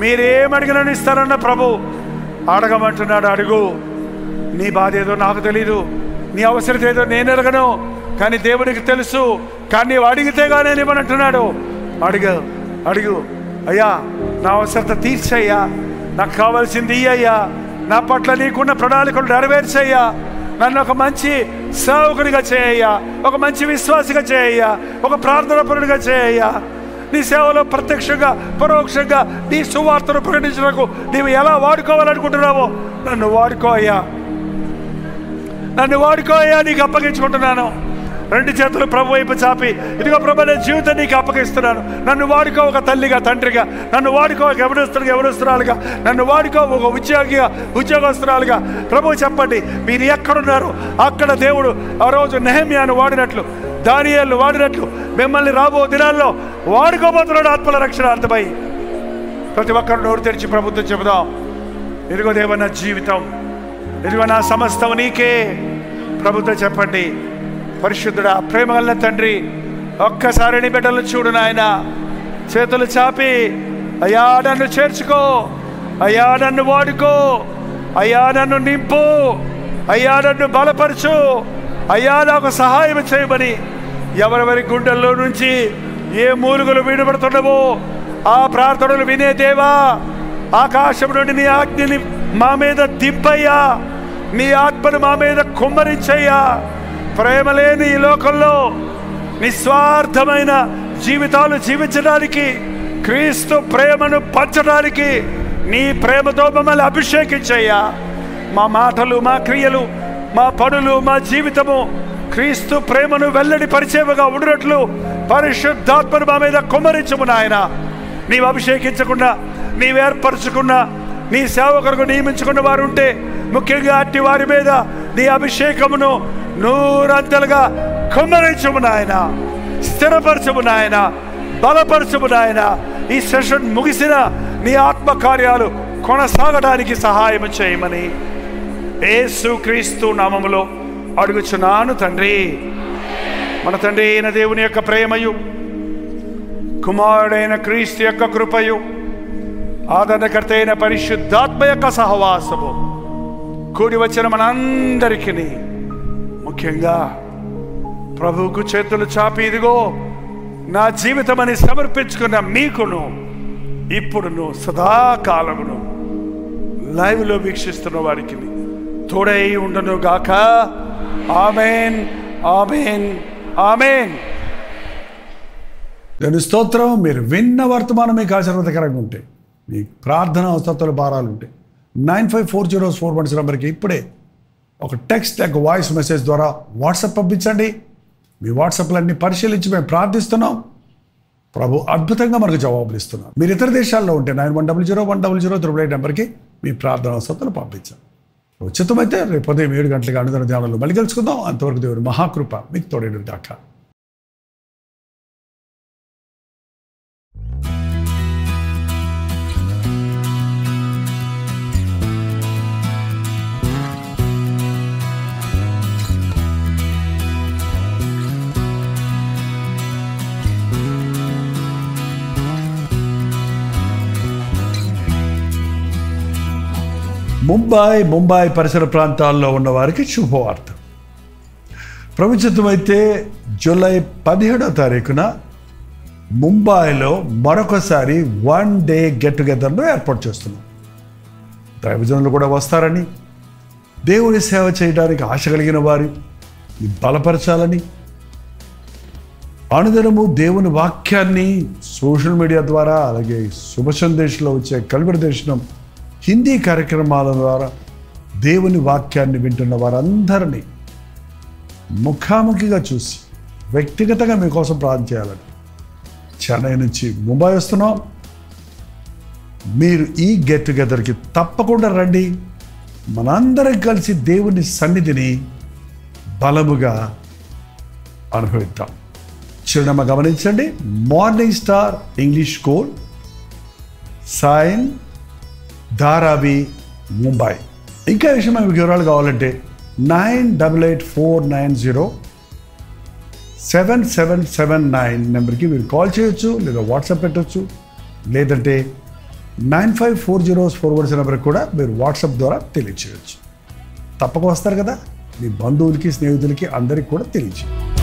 మీరేం ఇస్తానన్న ప్రభు అడగమంటున్నాడు అడుగు. నీ బాధ ఏదో నాకు తెలీదు. నీ అవసరం ఏదో నేను అడగను. కానీ దేవునికి తెలుసు. కానీ నీవు అడిగితే కానీ నేను ఇవ్వనంటున్నాడు. అడుగు అడుగు. అయ్యా నా అవసరత తీర్చయ్యా. నాకు కావాల్సింది అయ్యా నా పట్ల నీకున్న ప్రణాళికలు నెరవేర్చయ్యా. నన్ను ఒక మంచి సేవకునిగా చేయ ఒక మంచి విశ్వాసిగా చేయ్యా. ఒక ప్రార్థన పరుడిగా చేయ నీ సేవలో ప్రత్యక్షంగా పరోక్షంగా నీ సువార్తను ప్రకటించడానికి నీవు ఎలా వాడుకోవాలనుకుంటున్నావో నన్ను వాడుకోయ్యా నన్ను వాడుకో నీకు అప్పగించుకుంటున్నాను. రెండు చేతులు ప్రభు వైపు చాపి ఇదిగో ప్రభు నేను జీవితం నీకు అప్పగిస్తున్నాను. నన్ను వాడుకో ఒక తల్లిగా తండ్రిగా. నన్ను వాడుకో ఒక ఎవరిస్తుగా ఎవరిస్తురాలుగా. నన్ను వాడుకో ఒక ఉద్యోగిగా ఉద్యోగస్తురాలుగా. ప్రభు చెప్పండి మీరు ఎక్కడున్నారు? అక్కడ దేవుడు ఆ రోజు నెహమ్యాను వాడినట్లు దానియాలు వాడినట్లు మిమ్మల్ని రాబో దినాల్లో వాడుకోబోతున్నాడు ఆత్మల రక్షణ అర్థమై ప్రతి ఒక్కరు నోరు తెరిచి ప్రభుత్వం చెబుదాం ఇదిగో దేవ నా జీవితం. ఇదిగో నా సమస్తం నీకే. ప్రభుత్వం చెప్పండి పరిశుద్ధుడా ప్రేమ గల తండ్రి ఒక్కసారి నీ చూడు నాయన. చేతులు చాపి అయ్యా నన్ను చేర్చుకో. అయ్యా నన్ను వాడుకో. అయ్యా నన్ను నింపు. అయ్యా నన్ను బలపరచు. అయ్యా నాకు సహాయం చేయమని. ఎవరెవరి గుండెల్లో నుంచి ఏ మూలుగులు వినబడుతున్నావో ఆ ప్రార్థనలు వినే దేవా. ఆకాశం నుండి నీ ఆజ్ఞని మా మీద దింపయ్యా. నీ ఆత్మను మా మీద కుమ్మరించయ్యా. ప్రేమ లేని ఈ లోకంలో నిస్వార్థమైన జీవితాలు జీవించడానికి క్రీస్తు ప్రేమను పంచడానికి నీ ప్రేమతో మమ్మల్ని అభిషేకించయ్యా. మా మాటలు మా క్రియలు మా పనులు మా జీవితము క్రీస్తు ప్రేమను వెల్లడి పరిచేవగా ఉండినట్లు పరిశుద్ధాత్మను మా మీద కుమ్మరించము నాయన. నీవు అభిషేకించకుండా నీవేర్పరచుకున్న నీ సేవకులకు నియమించుకున్న వారు ఉంటే ముఖ్యంగా అట్టి వారి మీద నీ అభిషేకమును నూరంతలుగా కుమ్మరించము నాయన. స్థిరపరచము నాయన. బలపరచము నాయన. ఈ సెషన్ ముగిసిన నీ ఆత్మ కార్యాలు కొనసాగడానికి సహాయం చేయమని ఏసుక్రీస్తు నామములో అడుగుచున్నాను తండ్రి. మన తండ్రి అయిన దేవుని యొక్క ప్రేమయు కుమారుడైన క్రీస్తు యొక్క కృపయు ఆదరణకర్త అయిన పరిశుద్ధాత్మ యొక్క సహవాసము కూడి వచ్చిన మనందరికీ ముఖ్యంగా ప్రభువుకు చేతులు చాపి ఇదిగో నా అని సమర్పించుకున్న మీకును ఇప్పుడును సదాకాలమును లైవ్లో వీక్షిస్తున్న వారికి తోడై ఉండను గాక. Amen amen amen. దాని స్తోత్రం మీరు విన్న వర్తమానం మీకు ఆశీర్వాదకరంగా ఉంటే మీ ప్రార్థన అవసరతలు భారాలు ఉంటాయి nine five four zero four one నెంబర్కి ఇప్పుడే ఒక టెక్స్ట్ లేక వాయిస్ మెసేజ్ ద్వారా వాట్సాప్ పంపించండి. మీ వాట్సాప్లన్నీ పరిశీలించి మేము ప్రార్థిస్తున్నాం. ప్రభు అద్భుతంగా మనకు జవాబులు ఇస్తున్నాం మీరు ఇతర దేశాల్లో ఉంటే nine one double zero one double zero triple eight నెంబర్కి మీ ప్రార్థన అవసరతలు పంపించాం ఉచితమైతే రేపు ఉదయం ఏడు గంటలకు అనుదిన ధ్యానంలో మళ్ళీ కలుసుకుందాం. అంతవరకు దేవుడు మహాకృప మీకు తోడేడు దాకా. ముంబై ముంబై పరిసర ప్రాంతాల్లో ఉన్న వారికి శుభవార్త. ప్రభుత్వమైతే జూలై పదిహేడో తారీఖున ముంబైలో మరొకసారి వన్ డే గెట్ టుగెదర్ను ఏర్పాటు చేస్తున్నాం. దైవజనులు కూడా వస్తారని దేవుని సేవ చేయడానికి ఆశ కలిగిన వారు బలపరచాలని అనుదినము దేవుని వాక్యాన్ని సోషల్ మీడియా ద్వారా అలాగే శుభ సందేశంలో వచ్చే కల్వరి దర్శనం హిందీ కార్యక్రమాల ద్వారా దేవుని వాక్యాన్ని వింటున్న వారందరినీ ముఖాముఖిగా చూసి వ్యక్తిగతంగా మీకోసం ప్రార్థన చేయాలని చెన్నై నుంచి ముంబై వస్తున్నాం. మీరు ఈ గెట్ టుగెదర్కి తప్పకుండా రండి. మనందరం కలిసి దేవుని సన్నిధిని బలముగా అనుభవిద్దాం. చిరునామా గమనించండి. Morning star English school Sion Dharavi Mumbai. ఇంకా విషయం మీకు వివరాలు కావాలంటే nine double eight four nine zero seven seven seven nine నెంబర్కి మీరు కాల్ చేయొచ్చు లేదా వాట్సాప్ పెట్టొచ్చు. లేదంటే nine five four zero four words నెంబర్కి కూడా మీరు వాట్సాప్ ద్వారా తెలియచేయచ్చు. తప్పక వస్తారు కదా మీ బంధువులకి స్నేహితులకి అందరికి కూడా తెలియచేయండి